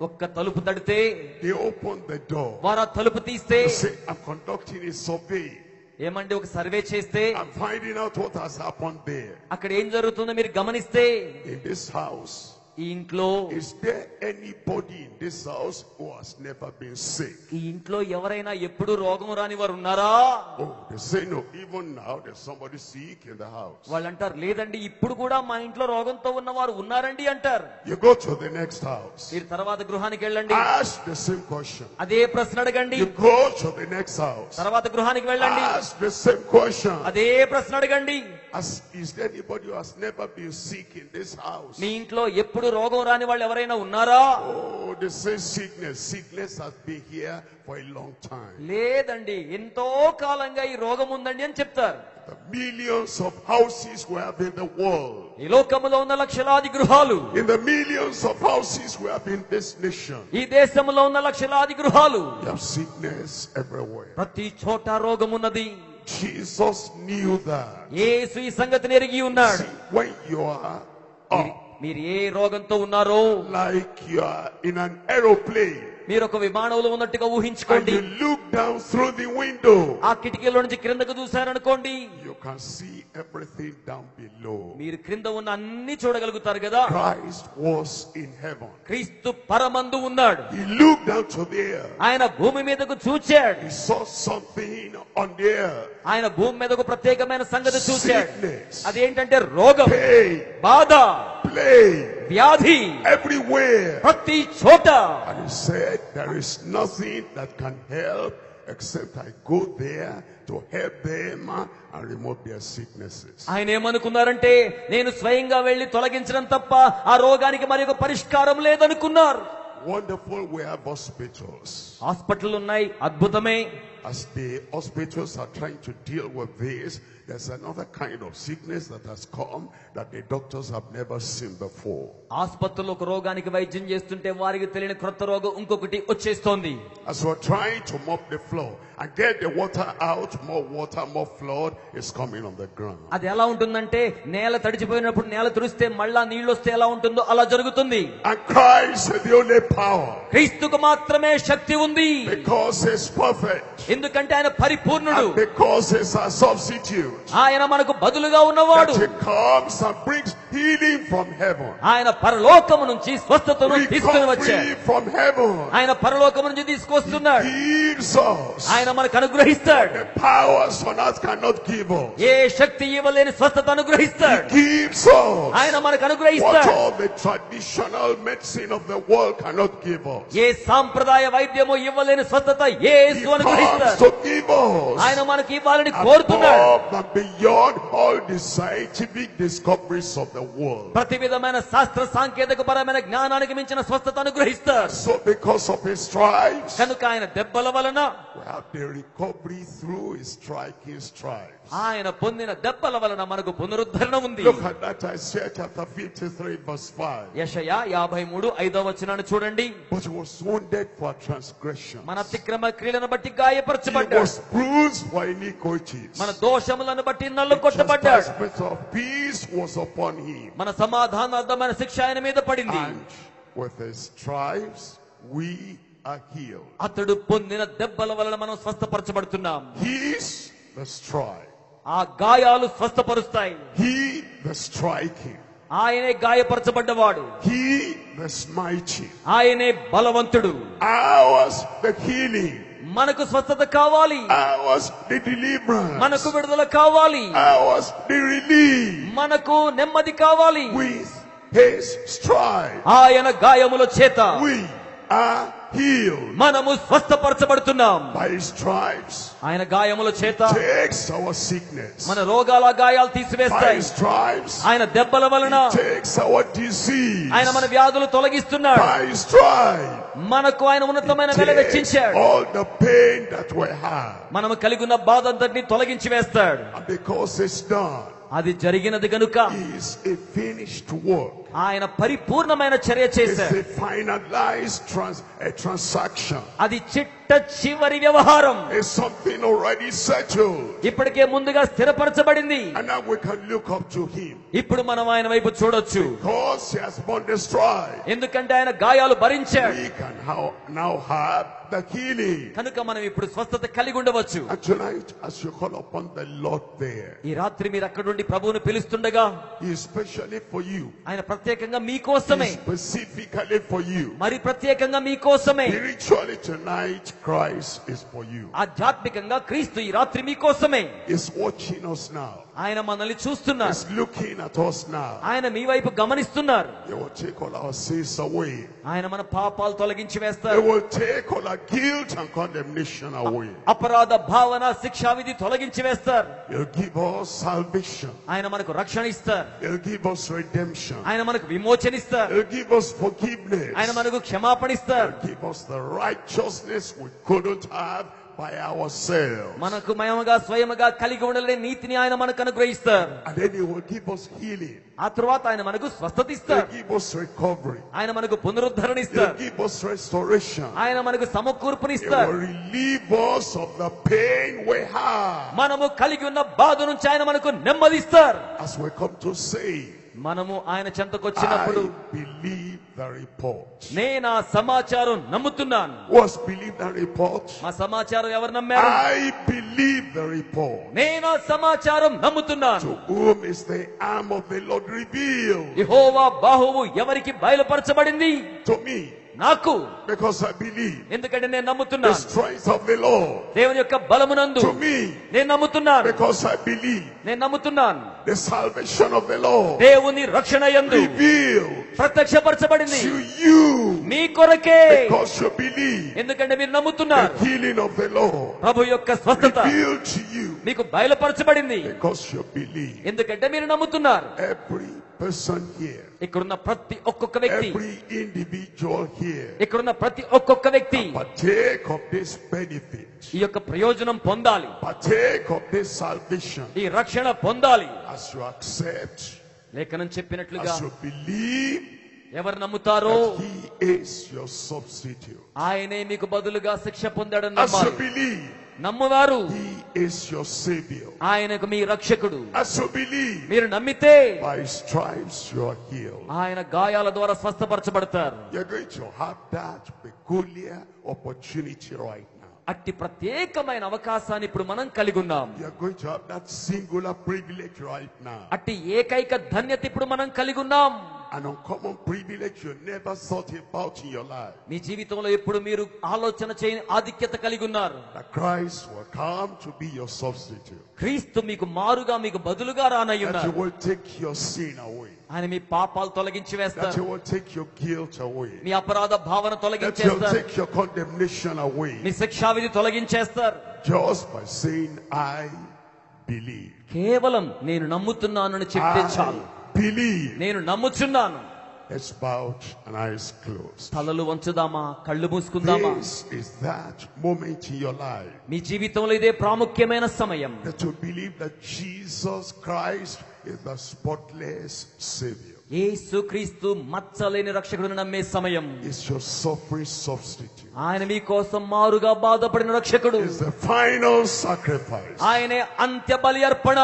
ఒక్క తలుపు తడితే దే ఓపెన్ ద డోర్ వారు ఆ తలుపు తీస్తే ఐ కండక్టింగ్ ఏ సర్వే ఏమండి ఒక సర్వే చేస్తే finding out what has happen there అక్కడ ఏం జరుగుతుందో మీరు గమనిస్తే ఇన్ దిస్ హౌస్ ఇంట్లో is there anybody in this house who has never been sick ఈ ఇంట్లో ఎవరైనా ఎప్పుడు రోగం రాని వారు ఉన్నారా? ఓ they say no even now there somebody sick in the house వాళ్ళు అంటారు లేదండి ఇప్పుడు కూడా మా ఇంట్లో రోగంతో ఉన్నవారు ఉన్నారండి అంటారు. You go to the next house మీరు తర్వాత గృహానికి వెళ్ళండి. ఆస్క్ ద సేమ్ క్వశ్చన్ అదే ప్రశ్న అడగండి. You go to the next house తర్వాత గృహానికి వెళ్ళండి. ఆస్క్ ద సేమ్ క్వశ్చన్ అదే ప్రశ్న అడగండి. As, is there anybody who has never been sick in this house? మీ ఇంట్లో ఎప్పుడు రోగం రాని వాళ్ళు ఎవరైనా ఉన్నారా Oh, they say sickness. Sickness has been here for a long time. లేదండి ఎంతో కాలంగా ఈ రోగం ఉందండి అని చెప్తారు The millions of houses we have in the world. ఈ లోకములో ఉన్న లక్షలాది గృహాలు In the millions of houses we have in this nation. ఈ దేశంలో ఉన్న లక్షలాది గృహాలు You have sickness everywhere. ప్రతి చోట రోగం ఉన్నది Jesus knew that. యేసు ఈ సంగతిని ఎరిగి ఉన్నాడు See, when you are మీరు- up, మీరు ఏ రోగంతో ఉన్నారో like you are in an aeroplane, మీరు ఒక విమానంలో ఉన్నట్టుగా ఊహించుకోండి. లుక్ డౌన్ ఆ కిటికీలో నుంచి క్రిందకు చూశారు అనుకోండి యు కెన్ సీ మీరు క్రింద ఉన్న అన్ని చూడగలుగుతారు కదా. క్రైస్ట్ వాస్ ఇన్ హెవెన్ క్రీస్తు పరమందు ఉన్నాడు. హి డౌన్ ఆయన భూమి మీదకు చూచాడు. హి ఆయన భూమి మీదకు ప్రత్యేకమైన సంగతి చూశాడు అదేంటంటే రోగం. బాధ. plague, వ్యాధి everywhere. ప్రతి చోట And he said, There is nothing that can help except I go there to help them and remove their sicknesses. ఆయన ఏమనుకున్నారంటే నేను స్వయంగా వెళ్లి తొలగించడం తప్ప ఆ రోగానికి మరి ఒక పరిష్కారం లేదనుకున్నారు Wonderful, we have hospitals. Hospital ఉన్నాయి అద్భుతమే As the hospitals are trying to deal with this, there's another kind of sickness that has come that the doctors have never seen before. ఆసుపత్రిలో ఒక రోగానికి వైద్యం చేస్తుంటే వారికి తెలియని క్రొత్త రోగం ఇంకొకటి వచ్చేస్తోంది As we're trying to mop the floor and get the water out, more water, more flood is coming on the ground. అది ఎలా ఉంటుందంటే నేల తడిచిపోయినప్పుడు నేల తుడిస్తే మళ్ళా నీళ్లు వస్తే ఎలా ఉంటుందో అలా జరుగుతుంది And Christ is the only power క్రీస్తుకు మాత్రమే శక్తి ఉంది because he's perfect. ఎందుకంటే ఆయన పరిపూర్ణుడు And because he's our substitute. ఆయన మనకు బదులుగా ఉన్నవాడు That he comes and brings healing from heaven. ఆయన పరలోకము నుంచి స్వస్థతను తీసుకుని వచ్చాడు Recovery from heaven. ఆయన పరలోకము నుంచి తీసుకొస్తున్నాడు Gives us. ఆయన మనకు అనుగ్రహిస్తాడు The powers on earth cannot give us. ఏ శక్తి ఇవ్వలేని స్వస్థత అనుగ్రహిస్తాడు Gives us. ఆయన మనకు What అనుగ్రహిస్తాడు all the traditional medicine of the world cannot give us. ఏ సాంప్రదాయ వైద్యము ఇవ్వలేని స్వస్థత He యేసు comes అనుగ్రహిస్తాడు to give us. ఆయన మనకి ఇవ్వాలని కోరుతున్నాడు above and beyond all the scientific discoveries of the world. ప్రతి విధమైన శాస్త్ర సాంకేతిక పరమైన జ్ఞానానికి మించిన స్వస్థత అనుగ్రహిస్తాడు So because of his stripes, కనుక ఆయన దెబ్బల వలన we have the recovery through his striking stripes. ఆయన పొందిన దెబ్బల వలన మనకు పునరుద్ధరణ ఉంది. యాభై మూడు ఐదో వచనాన్ని చూడండి. మన అతిక్రమ క్రియలను బట్టి గాయపరచబడ్డాడు. మన దోషములను బట్టి నల్లు కొట్టబడ్డాడు. మన సమాధానార్థమైన శిక్ష ఆయన మీద పడింది. అతడు పొందిన దెబ్బల వలన మనం స్వస్థపరచబడుతున్నాం. He is ఆ గాయాలు స్వస్థపరుస్తాయి. హీ స్ట్రైక్ ఆయనే గాయపరచబడ్డవాడు. హీ ఆయనే బలవంతుడు. ద హీలింగ్ మనకు స్వస్థత కావాలి. మనకు విడుదల కావాలి. మనకు నెమ్మది కావాలి. ఆయన గాయముల చేత. Healed. మనము స్వస్థపరచబడుతున్నాం By his stripes ఆయన గాయముల చేత takes our sickness. మన రోగాల గాయాలు By తీసివేస్తాయి his stripes ఆయన దెబ్బల వలన takes our disease. ఆయన మన వ్యాధులు తొలగిస్తున్నాడు By his stripes మనకు ఆయన ఉన్నతమైన వెల వెచ్చించాడు all the pain that we have. మనము కలిగి ఉన్న బాధ అంతటిని తొలగించి వేస్తాడు because it's done, అది జరిగినది గనుక is a finished work. ఆయన పరిపూర్ణమైన చర్య It's చేశాడు a finalized trans- a transaction. అది చిట్ట చివరి వ్యవహారం It's something already settled. ఇప్పటికే ముందుగా స్థిరపరచబడింది And now we can look up to him. ఇప్పుడు మనం ఆయన వైపు చూడొచ్చు Because he has borne the stride, ఎందుకంటే ఆయన గాయాలు భరించాడు we can how- now have the healing. కనుక మనం ఇప్పుడు స్వస్థత కలిగి ఉండవచ్చు And tonight, as you call upon the Lord there, ఈ రాత్రి మీరు అక్కడ నుండి ప్రభువును పిలుస్తుండగా especially for you, ఆయన ప్రత్యేకంగా మీకోసమే specifically for you. మరి ప్రత్యేకంగా మీకోసమే Spiritually tonight, Christ is for you. ఆధ్యాత్మికంగా క్రీస్తు ఈ రాత్రి మీకోసమే He's watching us now. ఆయన మనల్ని చూస్తున్నారు He's looking at us now. ఆయన మీ వైపు గమనిస్తున్నారు He will take all our sins away. ఆయన మన పాపాలు తొలగించి He వేస్తారు will take all our guilt and condemnation away. అపరాధ భావన శిక్షావిధి తొలగించి వేస్తారు He'll give us salvation. ఆయన మనకు రక్షణ ఇస్తారు He'll give us redemption. ఆయన మనకు విమోచన ఇస్తారు He'll give us forgiveness. ఆయన మనకు క్షమాపణ ఇస్తారు He'll give us the righteousness we couldn't have by ourselves. మనకు మయముగా స్వయముగా కలిగి ఉండలేని నీతిని ఆయన మనకు అనుగ్రహిస్తారు And then He will give us healing. ఆ తర్వాత ఆయన మనకు స్వస్థత He'll ఇస్తారు give us recovery. ఆయన మనకు పునరుద్ధరణ He'll ఇస్తారు give us restoration. ఆయన మనకు He సమకూర్పునిస్తారు will relieve us of the pain we have. మనము కలిగి ఉన్న బాధ నుంచి ఆయన మనకు నెమ్మదిస్తారు As we come to say, మనము ఆయన చెంతకు వచ్చినప్పుడు నేను ఆ సమాచారం నమ్ముతున్నాను. మా ఆ సమాచారం ఎవరు నమ్మారు? ఐ బిలీవ్ నేను ఆ సమాచారం నమ్ముతున్నాను. టు బాహువు ఎవరికి బయలుపరచబడింది? నాకు because I believe ఎందుకంటే నేను the నమ్ముతున్నాను strength of the Lord. దేవుని యొక్క బలమునందు To me, నేను నమ్ముతున్నాను because I believe నేను నమ్ముతున్నాను the salvation of the Lord దేవుని రక్షణ యందు revealed ప్రత్యక్షపరచబడింది to you మీ కొరకే because you believe ఎందుకంటే మీరు నమ్ముతున్నారు the healing of the Lord ప్రభు యొక్క స్వస్థత revealed to you మీకు బయలుపరచబడింది because you believe. ఎందుకంటే మీరు నమ్ముతున్నారు Every person here, ఇక్కడున్న ప్రతి ఒక్కొక్క వ్యక్తి every individual here, ఇక్కడున్న ప్రతి ఒక్కొక్క వ్యక్తి partake of this benefit, ఈ యొక్క ప్రయోజనం పొందాలి partake of this salvation ఈ రక్షణ పొందాలి as you accept, లేఖనం చెప్పినట్లుగా as you believe ఎవరు నమ్ముతారో He is your substitute, ఆయనే మీకు బదులుగా శిక్ష పొందాడని as you నమ్మాలి believe నమ్మువారు. ఆయనకు మీ రక్షకుడు. మీరు నమ్మితే ఆయన గాయాల ద్వారా స్వస్థపరచబడతారు. అట్టి ప్రత్యేకమైన అవకాశాన్ని ఇప్పుడు మనం కలిగి ఉన్నాం. అట్టి ఏకైక ధన్యత ఇప్పుడు మనం కలిగి ఉన్నాం. An uncommon privilege you never thought about in your life. మీ జీవితంలో ఎప్పుడు మీరు ఆలోచన చేయని ఆధిక్యత కలిగి ఉన్నారు That Christ will come to be your substitute. క్రీస్తు మీకు మారుగా మీకు బదులుగా That He will take your sin away. ఆయన మీ పాపాలు తొలగించి That He వేస్తారు will take your guilt away. మీ అపరాధ భావన That He'll తొలగించేస్తారు take your condemnation away. Me శిక్షావిధి తొలగించేస్తారు Just by saying, I believe. కేవలం నేను నమ్ముతున్నానని చెప్తే చాలు believe. నేను నమ్ముచున్నాను Let's bow and eyes closed. తలలు వంచుదామా కళ్ళు మూసుకుందామా This is that moment in your life మీ జీవితంలో ఇదే ప్రాముఖ్యమైన సమయం that you believe that Jesus Christ is the spotless Savior. యేసు క్రీస్తు మచ్చలేని రక్షకుడు నమ్మే సమయం Is your suffering substitute. ఆయన మీ కోసం మారుగా బాధపడిన రక్షకుడు Is the final sacrifice. ఆయనే అంత్య బలి అర్పణ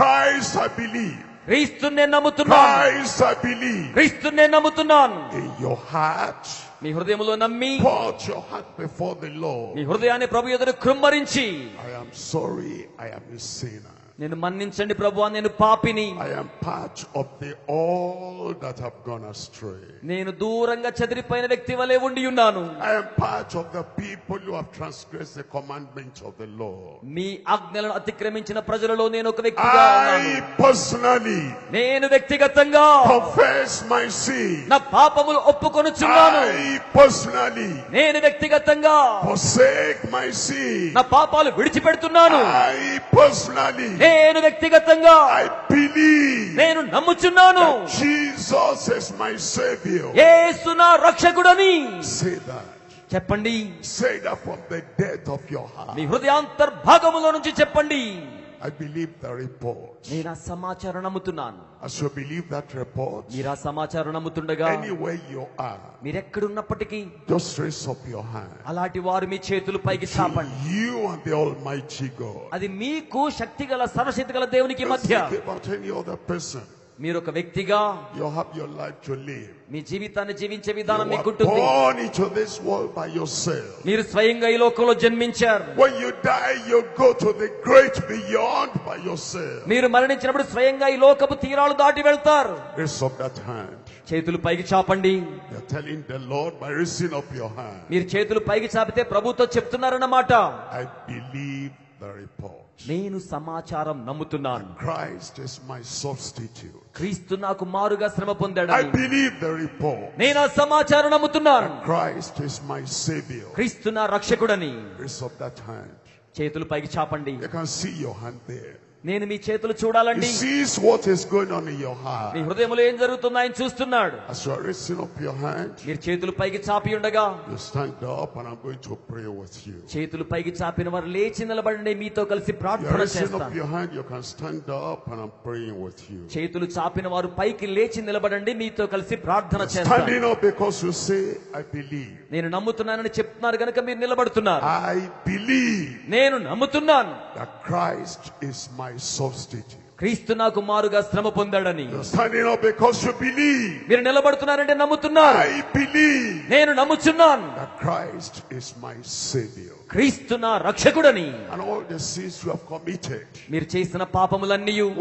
Christ, I believe. క్రీస్తు నేను నమ్ముతున్నాను Christ, I believe. క్రీస్తు నేను నమ్ముతున్నాను In your heart, మీ హృదయంలో నమ్మి put your heart before the me Lord. హృదయాన్ని ప్రభు ఎదురు కృమ్మరించి I am sorry, I am a sinner. నేను మన్నించండి ప్రభు నేను పాపిని. I patch part of the all that have gone astray నేను దూరంగా చెదిరిపోయిన వ్యక్తి వలె ఉండి ఉన్నాను. I am part of the people you have transgress the commandments of the law మీ ఆజ్ఞలను అతిక్రమించిన ప్రజలలో నేను ఒక వ్యక్తిగా ఐ పర్సనల్లీ నేను వ్యక్తిగతంగా కన్ఫెస్ మై సిన్ నా పాపములు ఒప్పుకొనుచున్నాను. ఐ పర్సనల్లీ నేను వ్యక్తిగతంగా ఫర్సేక్ మై సిన్ నా పాపాలు విడిచిపెడుతున్నాను. ఐ పర్సనల్లీ నేను వ్యక్తిగతంగా ఐ బిలీవ్ నేను నమ్ముచున్నాను. జీసస్ ఇస్ మై సేవియర్ యేసు నా రక్షకుడని. సే దట్ చెప్పండి. Say that from the death of your heart మీ హృదయాంతర్భాగములో నుంచి చెప్పండి. I believe the report. నేను ఆ సమాచారం నమ్ముతున్నాను As you believe that report, మీరు ఆ సమాచారం నమ్ముతుండగా anywhere you are, మీరెక్కడున్నప్పటికీ just raise up your hand. అలాంటి వారు మీ చేతులు పైకి చాపండి You and the Almighty God. అది మీకు శక్తి గల సర్వశక్తి గల దేవునికి Don't మధ్య think about any other person. మీరు ఒక వ్యక్తిగా you have your life to live మీ జీవితాన్ని జీవించే విధానం మీకు ఉంటుంది బోర్న్ మీరు స్వయంగా ఈ లోకంలో జన్మించారు. Why you die you go to the great beyond by yourself మీరు మరణించినప్పుడు స్వయంగా ఈ లోకపు తీరాలు దాటి వెళ్తారు. ఇట్స్ ఆఫ్ దట్ హ్యాండ్ చేతులు పైకి చాపండి. Telling the lord by rising of your hand మీరు చేతులు పైకి చాపితే ప్రభుత్వం చెప్తున్నారన్నమాట. I believe the report. నేను సమాచారం నమ్ముతున్నాను Christ is my substitute. క్రీస్తు నాకు మారుగా శ్రమ I పొందాడని believe the report. నేను ఆ సమాచారం నమ్ముతున్నాను Christ is my savior. క్రీస్తు నా రక్షకుడని Raise up that hand. చేతులు పైకి చాపండి You can see your hand there. నేను మీ చేతులు He చూడాలండి sees what is going on in your me heart. హృదయంలో ఏం జరుగుతుందో ఆయన చూస్తున్నాడు As you are raising up your hand, మీరు చేతులు పైకి చాపి ఉండగా you stand up and I'm going to pray with you. చేతులు పైకి చాపిన వారు లేచి నిలబడండి మీతో కలిసి You are ప్రార్థన raising up చేస్తాను your hand, you can stand up and I'm praying with you. చేతులు చాపిన వారు పైకి లేచి నిలబడండి మీతో కలిసి ప్రార్థన చేస్తాను Standing up because you say, I believe. నేను నమ్ముతున్నానని చెప్తున్నారు కనుక మీరు నిలబడుతున్నారు I believe నేను నమ్ముతున్నాను that Christ is my substitute. క్రీస్తు నాకు మారుగా శ్రమ పొందాడని You're standing up because you believe. మీరు నిలబడుతున్నారంటే నమ్ముతున్నారు I believe నేను నమ్ముచున్నాను that Christ is my Savior. క్రీస్తు నా రక్షకుడని. మీరు చేసిన పాపములన్నీ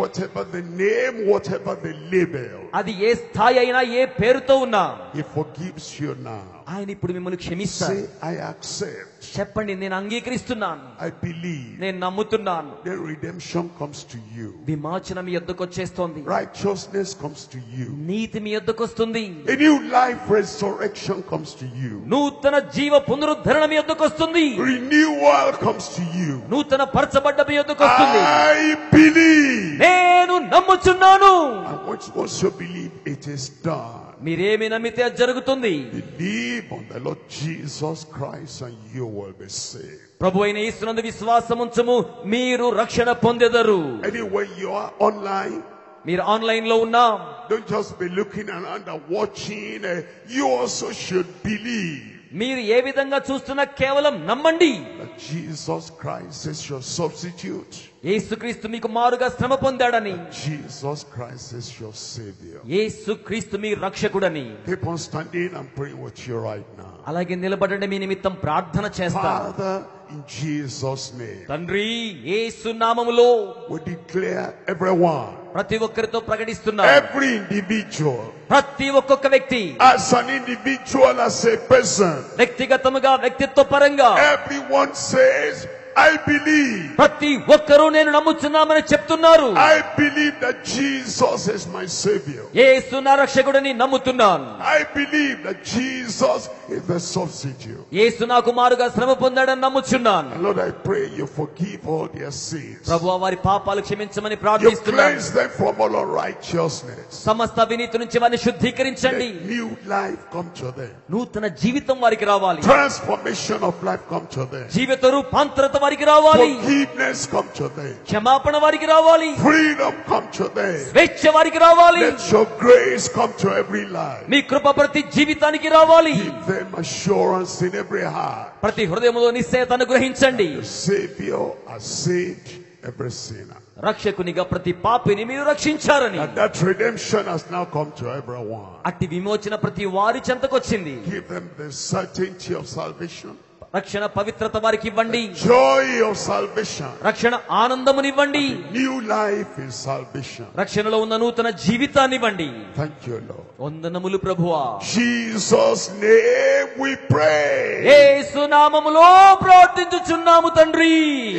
అది ఏ స్థాయి అయినా ఏ పేరుతో ఉన్నా. ఆయన ఇప్పుడు మిమ్మల్ని క్షమిస్తాను ఐ యాక్సెప్ట్ చెప్పండి నేను అంగీకరిస్తున్నాను. ఐ బిలీవ్ నేను నమ్ముతున్నాను. ద రిడెంప్షన్ యు విమోచన మీ యొద్దకు వచ్చేస్తుంది. రైట్యూస్నెస్ కమ్స్ యు నీతి మీ యొద్దకు వస్తుంది. A new life resurrection comes to you నూతన జీవ పునరుద్ధరణ మీ యొద్దకు వస్తుంది. Renewal comes to you. నూతన పరచబడ్డ మీ యొద్దకు వస్తుంది I believe. నేను నమ్ముచున్నాను And once, once you believe, it is done. మీరేమి నమ్మితే అది జరుగుతుంది Believe on the Lord Jesus Christ and you will be saved. ప్రభు అయిన ఈశ్వరందు విశ్వాసం ఉంచము మీరు రక్షణ పొందెదరు Anywhere you are online, మీరు ఆన్లైన్ లో ఉన్నా don't just be looking around and watching. uh, You also should believe మీరు ఏ విధంగా చూస్తున్నా కేవలం నమ్మండి. Jesus Christ is your substitute యేసుక్రీస్తు మీకు మారుగా శ్రమ పొందాడని. Jesus Christ is your saviour యేసుక్రీస్తు మీ రక్షకుడని. Keep on standing and pray with you right now అలాగే నిలబడండి మీ నిమిత్తం ప్రార్థన చేస్తా. ఫాదర్ ఇన్ జీసస్ నేమ్ తండ్రి యేసు నామములో వి డిక్లేర్ ఎవరీవన్ ప్రతి ఒక్కరితో ప్రకటిస్తున్నా. Every individual ప్రతి ఒక్కొక్క వ్యక్తి as an individual, as a person, వ్యక్తిగతముగా వ్యక్తిత్వ పరంగా everyone says, I believe ప్రతి ఒక్కరూ నేను నమ్ముచున్నామని చెప్తున్నారు. I believe the Jesus is my saviour యేసు నా రక్షకుడని నమ్ముతున్నాను. I believe the Jesus is the substitute యేసు నా మారుగా శ్రమ పొందాడని నమ్ముచున్నాను. Lord I pray you forgive all their sins ప్రభువా వారి పాపాలు క్షమించమని ప్రార్థిస్తున్నాను. You cleanse them from all righteousness సమస్త వినీతి నుంచి వారిని శుద్ధీకరించండి. New life come to them నూతన జీవితం వారికి రావాలి. Transformation of life come to them జీవిత రూపాంతరత వారికి రావాలి. క్షమాపణ వారికి రావాలి. ఫ్రీడమ్ కమ్ టు దే స్వేచ్ఛ వారికి రావాలి. Show grace come to me కృప ప్రతి జీవితానికి రావాలి. దేమ్ అష్యూరెన్స్ ఇన్ ఎవ్రీ ప్రతి హృదయములో నిశ్చయతను గ్రహించండి సేవియో అ సేట్ ఎవ్రీ రక్షకునిగా ప్రతి పాపిని మీరు రక్షించారని. That redemption has now come to everyone అట్టి విమోచన ప్రతి వారి చెంతకొచ్చింది. Give them the certainty of రక్షణ పవిత్రత వారికి ఇవ్వండి. జాయ్ ఆఫ్ సాల్వేషన్ రక్షణ ఆనందమునివ్వండి న్యూ లైఫ్ ఇన్ సాల్వేషన్ రక్షణలో ఉన్న నూతన జీవితాన్ని ఇవ్వండి. థాంక్యూ లార్డ్ వందనములు ప్రభువా. జీసస్ నేమ్ వి ప్రే యేసు నామములో ప్రార్థించుచున్నాము తండ్రి.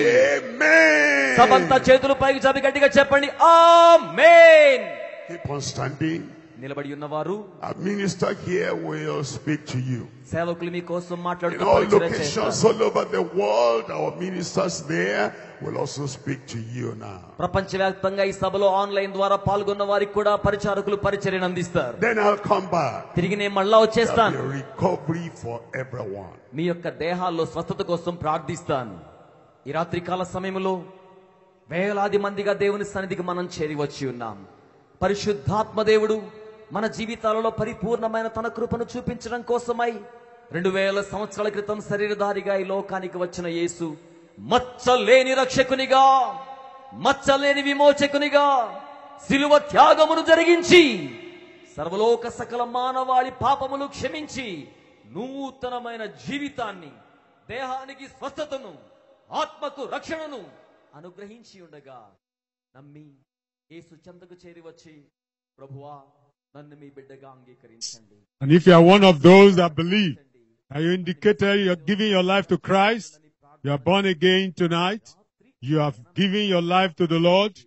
ఆమేన్ సభంతా చేతులు పైకి చాపి గట్టిగా చెప్పండి. ఆమేన్. కీప్ ఆన్ స్టాండింగ్ నిలబడి ఉన్నవారు A minister here will speak to you. సేవకులు మీకోసం In మాట్లాడుతూ all locations all over the world, our ministers there will also speak to you now. ప్రపంచవ్యాప్తంగా ఈ సభలో ఆన్లైన్ ద్వారా పాల్గొన్న వారికి కూడా పరిచారకులు పరిచర్యను అందిస్తారు Then I'll come back. తిరిగి నేను మళ్ళా వచ్చేస్తాను recovery for everyone. మీ యొక్క దేహాల్లో స్వస్థత కోసం ప్రార్థిస్తాను ఈ రాత్రి కాల సమయంలో వేలాది మందిగా దేవుని సన్నిధికి మనం చేరి వచ్చి ఉన్నాం పరిశుద్ధాత్మ దేవుడు మన జీవితాలలో పరిపూర్ణమైన తన కృపను చూపించడం కోసమై రెండు వేల సంవత్సరాల క్రితం శరీరధారిగా ఈ లోకానికి వచ్చిన యేసు మచ్చలేని రక్షకునిగా మచ్చలేని విమోచకునిగా సిలువ త్యాగమును జరిగించి సర్వలోక సకల మానవాళి పాపములు క్షమించి నూతనమైన జీవితాన్ని దేహానికి స్వస్థతను ఆత్మకు రక్షణను అనుగ్రహించి ఉండగా నమ్మి యేసు చెంతకు చేరి వచ్చి ప్రభువా And if you are one of those that believe, and you indicated you're giving your life to Christ, you are born again tonight, you have given your life to the Lord,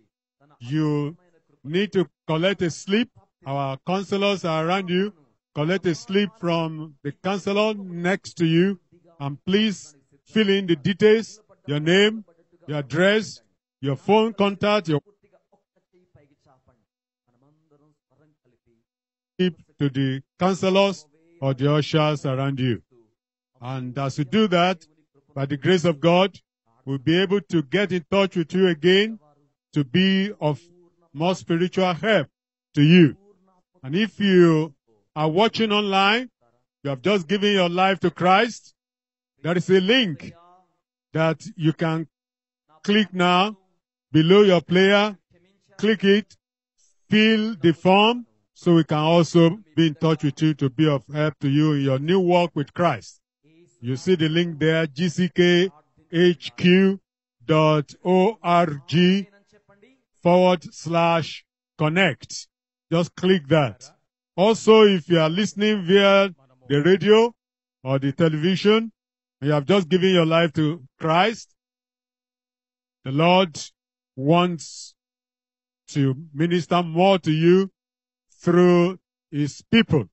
you need to collect a slip. Our counselors are around you. Collect a slip from the counselor next to you, and please fill in the details, your name, your address, your phone contact, your slip to the counselors or the ushers around you. And as you do that, by the grace of God, we'll be able to get in touch with you again to be of more spiritual help to you. And if you are watching online, you have just given your life to Christ, there is a link that you can click now below your player. Click it, fill the form, so we can also be in touch with you to be of help to you in your new walk with Christ. You see the link there, gckhq.org forward slash connect. Just click that. Also, if you are listening via the radio or the television, you have just given your life to Christ, the Lord wants to minister more to you through his people.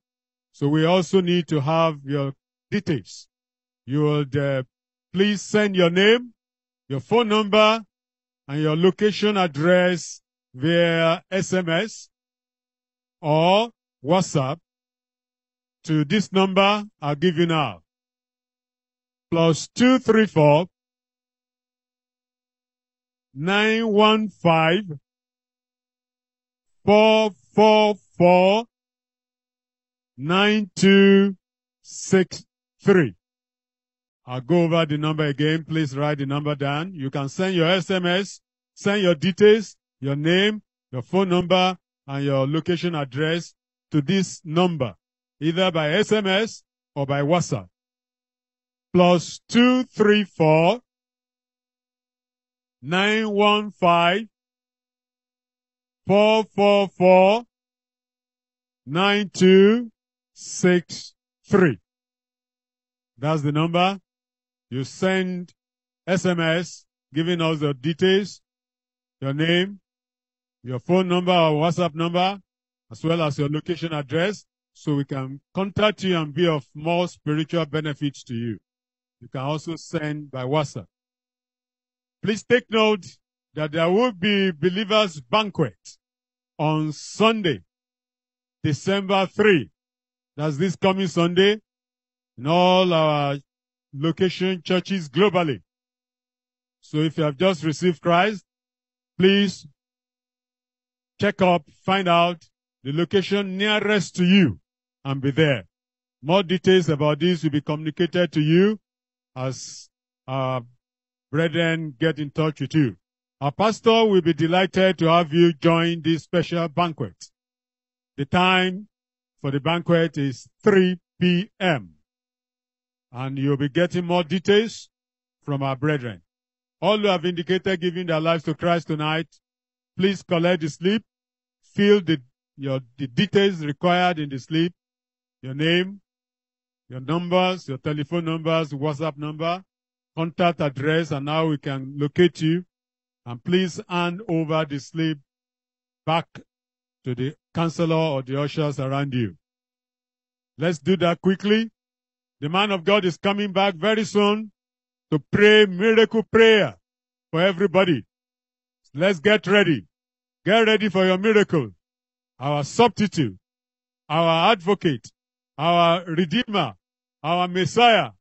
So we also need to have your details. You would uh, please send your name, your phone number, and your location address via SMS or WhatsApp to this number I'll give you now. Plus two three four nine one five four four four nine two six three. I'll go over the number again. Please write the number down. You can send your SMS, send your details, your name, your phone number, and your location address to this number, either by SMS or by WhatsApp. Plus two three four nine one five four four four nine two six three. That's the number. You send SMS giving us your details, your name, your phone number or WhatsApp number, as well as your location address, so we can contact you and be of more spiritual benefits to you. You can also send by WhatsApp. Please take note that there will be believers banquet on Sunday, December 3. That's this coming Sunday in all our location churches globally. So if you have just received Christ, please check up, find out the location nearest to you and be there. More details about this will be communicated to you as our brethren get in touch with you. Our pastor will be delighted to have you join this special banquet. The time for the banquet is 3 p.m. and you'll be getting more details from our brethren. All who have indicated giving their lives to Christ tonight, please collect the slip, fill the, your, the details required in the slip, your name, your numbers, your telephone numbers, WhatsApp number, contact address, and now we can locate you. And please hand over the slip back to the counselor or the ushers around you. Let's do that quickly. The man of God is coming back very soon to pray miracle prayer for everybody. Let's get ready. Get ready for your miracle. Our substitute, our advocate, our redeemer, our messiah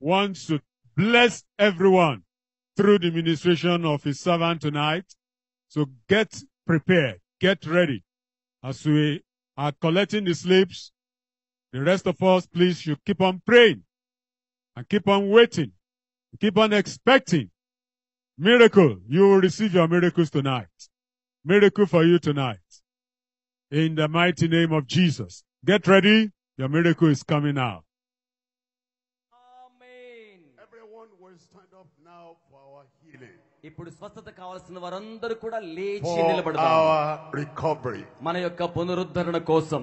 wants to bless everyone through the ministration of his servant tonight. So get prepared. Get ready. As we are collecting the slips, the rest of us, please, should keep on praying and keep on waiting, keep on expecting. Miracle. You will receive your miracles tonight. Miracle for you tonight. In the mighty name of Jesus. Get ready. Your miracle is coming out. ఇప్పుడు స్వస్థత కావాల్సిన వారందరూ కూడా లేచి నిలబడదాం. మన యొక్క పునరుద్ధరణ కోసం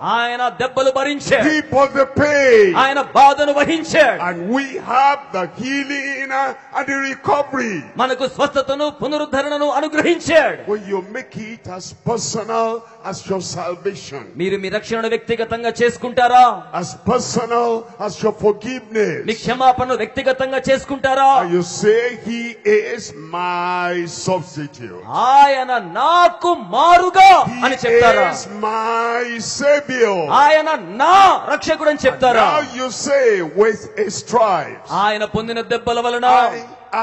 ఆయన దెబ్బలు భరించాడు. ఆయన బాధను వహించాడు. మనకు స్వస్థతను పునరుద్ధరణను అనుగ్రహించాడు. As your salvation. మీరు మీ రక్షణను వ్యక్తిగతంగా చేసుకుంటారా? As personal as మీ క్షమాపణను వ్యక్తిగతంగా చేసుకుంటారా? You say he is my substitute. ఆయన నాకు మారుగా అని చెప్తారా? he is. ఆయన నా రక్షకుడు అని చెప్తారా? Now you say, with His stripes, ఆయన పొందిన దెబ్బల వలన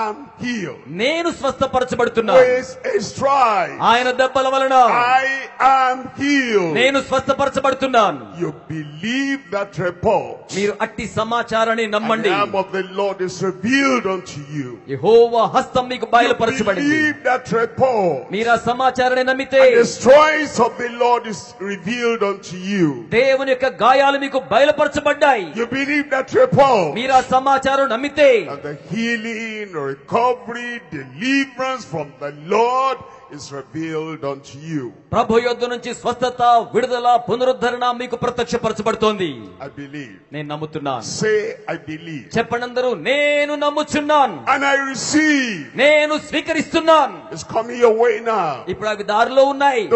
am healed. నేను స్వస్థపరచబడుతున్నా With His stripes, ఆయన దెబ్బల వలన I am healed. నేను స్వస్థపరచబడుతున్నాను You believe that report. మీరు అట్టి సమాచారాన్ని And నమ్మండి the arm of the Lord is revealed unto you. యెహోవా హస్తం మీకు You బయలుపరచబడింది believe that report. మీరు ఆ సమాచారాన్ని నమ్మితే And the stripes of the Lord is revealed unto you. దేవుని యొక్క గాయాలు మీకు బయలుపరచబడ్డాయి You believe that report. మీరు ఆ సమాచారం నమ్మితే And the healing, recovery deliverance from the lord is revealed on to you ప్రభు యొద్ద నుంచి స్వస్థత విడుదల పునరుద్ధరణ మీకు ప్రత్యక్షపరచబడుతోంది. ఐ బిలీవ్ నేను నమ్ముతున్నాను. సే ఐ బిలీవ్ చెప్పనందరు నేను నమ్ముచున్నాను. అండ్ ఐ రిసీవ్ నేను స్వీకరిస్తున్నాను. ఇప్పుడు అవి దారిలో ఉన్నాయి.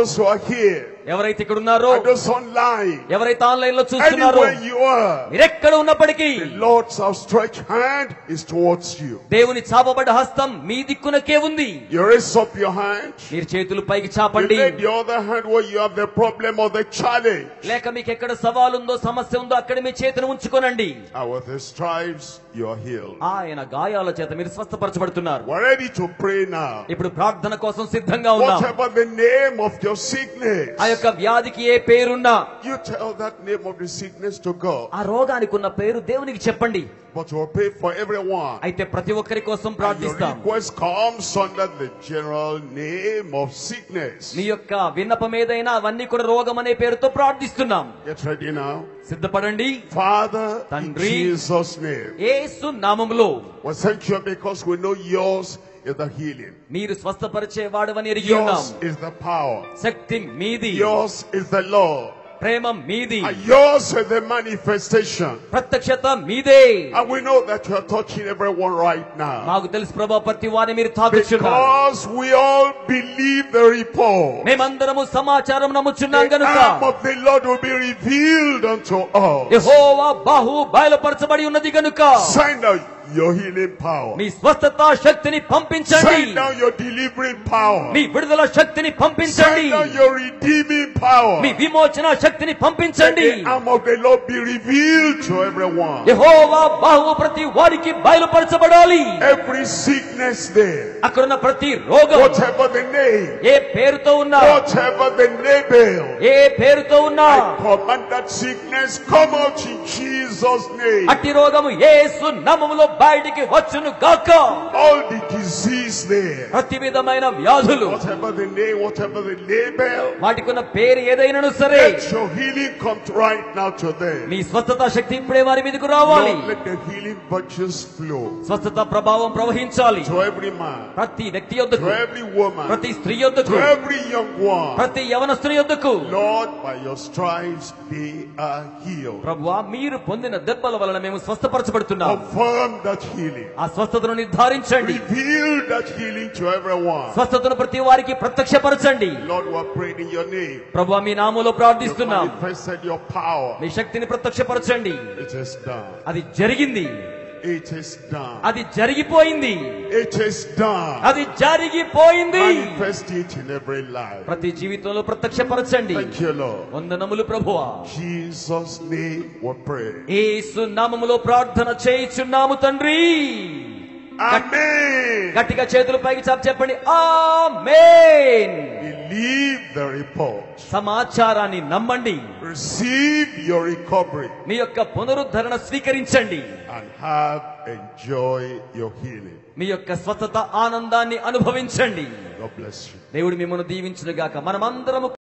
ఎవరైతే ఇక్కడ ఉన్నారో and those online, ఎవరైతే ఆన్లైన్ లో చూస్తున్నారో anywhere you are, మీరెక్కడ ఉన్నప్పటికీ the Lord's outstretched hand is towards you. దేవుని చాపబడ్డ హస్తం మీ దిక్కునకే ఉంది You raise up your hand. మీరు చేతులు పైకి You చాపండి lay the other hand where you have the problem or the challenge. లేక మీకు ఎక్కడ సవాలు ఉందో సమస్య ఉందో అక్కడ మీ చేతిని ఉంచుకోనండి And with His stripes, you are healed. ఆయన గాయాల చేత మీరు స్వస్థపరచబడుతున్నారు We're ready to pray now. ఇప్పుడు ప్రార్థన కోసం సిద్ధంగా ఉన్నాం Whatever the name of your sickness, ఆ యొక్క వ్యాధికి ఏ పేరున్నా you tell that name of the sickness to God ఆ రోగానికి ఉన్న పేరు దేవునికి చెప్పండి. But you pray for everyone అయితే ప్రతి ఒక్కరి కోసం ప్రార్థిస్తాం. Request comes under the general name of sickness నీ యొక్క విన్నపం ఏదైనా అవన్నీ కూడా రోగం అనే పేరుతో ప్రార్థిస్తున్నాం. గెట్ రెడీ నౌ సిద్ధపడండి. ఫాదర్ తండ్రి జీసస్ నేమ్ యేసు నామములో. వసంచ్యు because we know yours is the healing. మీరు స్వస్థపరిచే వాడవని ఎరిగి ఉన్నాం Yours is the power. శక్తి మీది Yours is the law. ప్రేమ మీది And yours is the manifestation. ప్రత్యక్షత మీదే And we know that you are touching everyone right now. మాకు తెలుసు ప్రభా ప్రతి వారిని మీరు తాకుచున్నారు Because we all believe the report. మేమందరము సమాచారం నమ్ముచున్నాం The గనుక arm of the Lord will be revealed unto us. యెహోవా బాహు బయలుపరచబడి ఉన్నది గనుక Send out your healing power. మీ స్వస్థత శక్తిని పంపించండి Send down your delivering power. మీ విడుదల శక్తిని పంపించండి Send down your redeeming power. మీ విమోచన శక్తిని Let పంపించండి the arm of the Lord be revealed to everyone. యెహోవా బాహువు ప్రతి వారికి బయలుపరచబడాలి Every sickness there, అక్కడున్న ప్రతి రోగం whatever the name, ఏ పేరుతో ఉన్నా whatever the label, ఏ పేరుతో ఉన్నా I command that sickness come out in Jesus' బయటికి వచ్చును గాక. ఆల్ ది డిసీజ్ ప్రతి విధమైన వ్యాధులు. వాట్ ఎవర్ వాటికి ఉన్న పేరు ఏదైనా సరే. షో హీలింగ్ నీ స్వస్థత శక్తి ఇప్పుడే వారి మీదకు రావాలి. స్వచ్ఛత ప్రభావం ప్రవహించాలి. టు ఎవరీ మ్యాన్ ప్రతి వ్యక్తి ప్రతి స్త్రీ యొద్దకు. టు ఎవరీ ప్రతి యవన స్త్రీ యొద్దకు లార్డ్ బై యువర్ స్ట్రైబ్స్ మీరు పొందిన పొందిన దెబ్బల వలన మేము స్వస్థపరచబడుతున్నాం. ఆ స్వస్థతను నిర్ధారించండి. స్వస్థతను ప్రతి వారికి ప్రత్యక్షపరచండి. ప్రభు మీ నామంలో ప్రార్థిస్తున్నాం. మీ శక్తిని ప్రత్యక్షపరచండి. అది జరిగింది. It is done. అది జరిగిపోయింది It is done. అది జరిగిపోయింది Manifest it in every life. ప్రతి జీవితంలో ప్రత్యక్షపరచండి Thank you, Lord. వందనములు ప్రభువా Jesus' name we pray. ఏసు నామములో ప్రార్థన చేయుచున్నాము తండ్రి. గట్టిగా చేతులు పైకి చాప్ చెప్పండి. ద సమాచారాన్ని నమ్మండి. రిసీవ్ యువర్ రికవరీ మీ యొక్క పునరుద్ధరణ స్వీకరించండి. And have enjoy your healing మీ యొక్క స్వస్థత ఆనందాన్ని అనుభవించండి. దేవుడు మిమ్మల్ని దీవించును గాక మనమందరము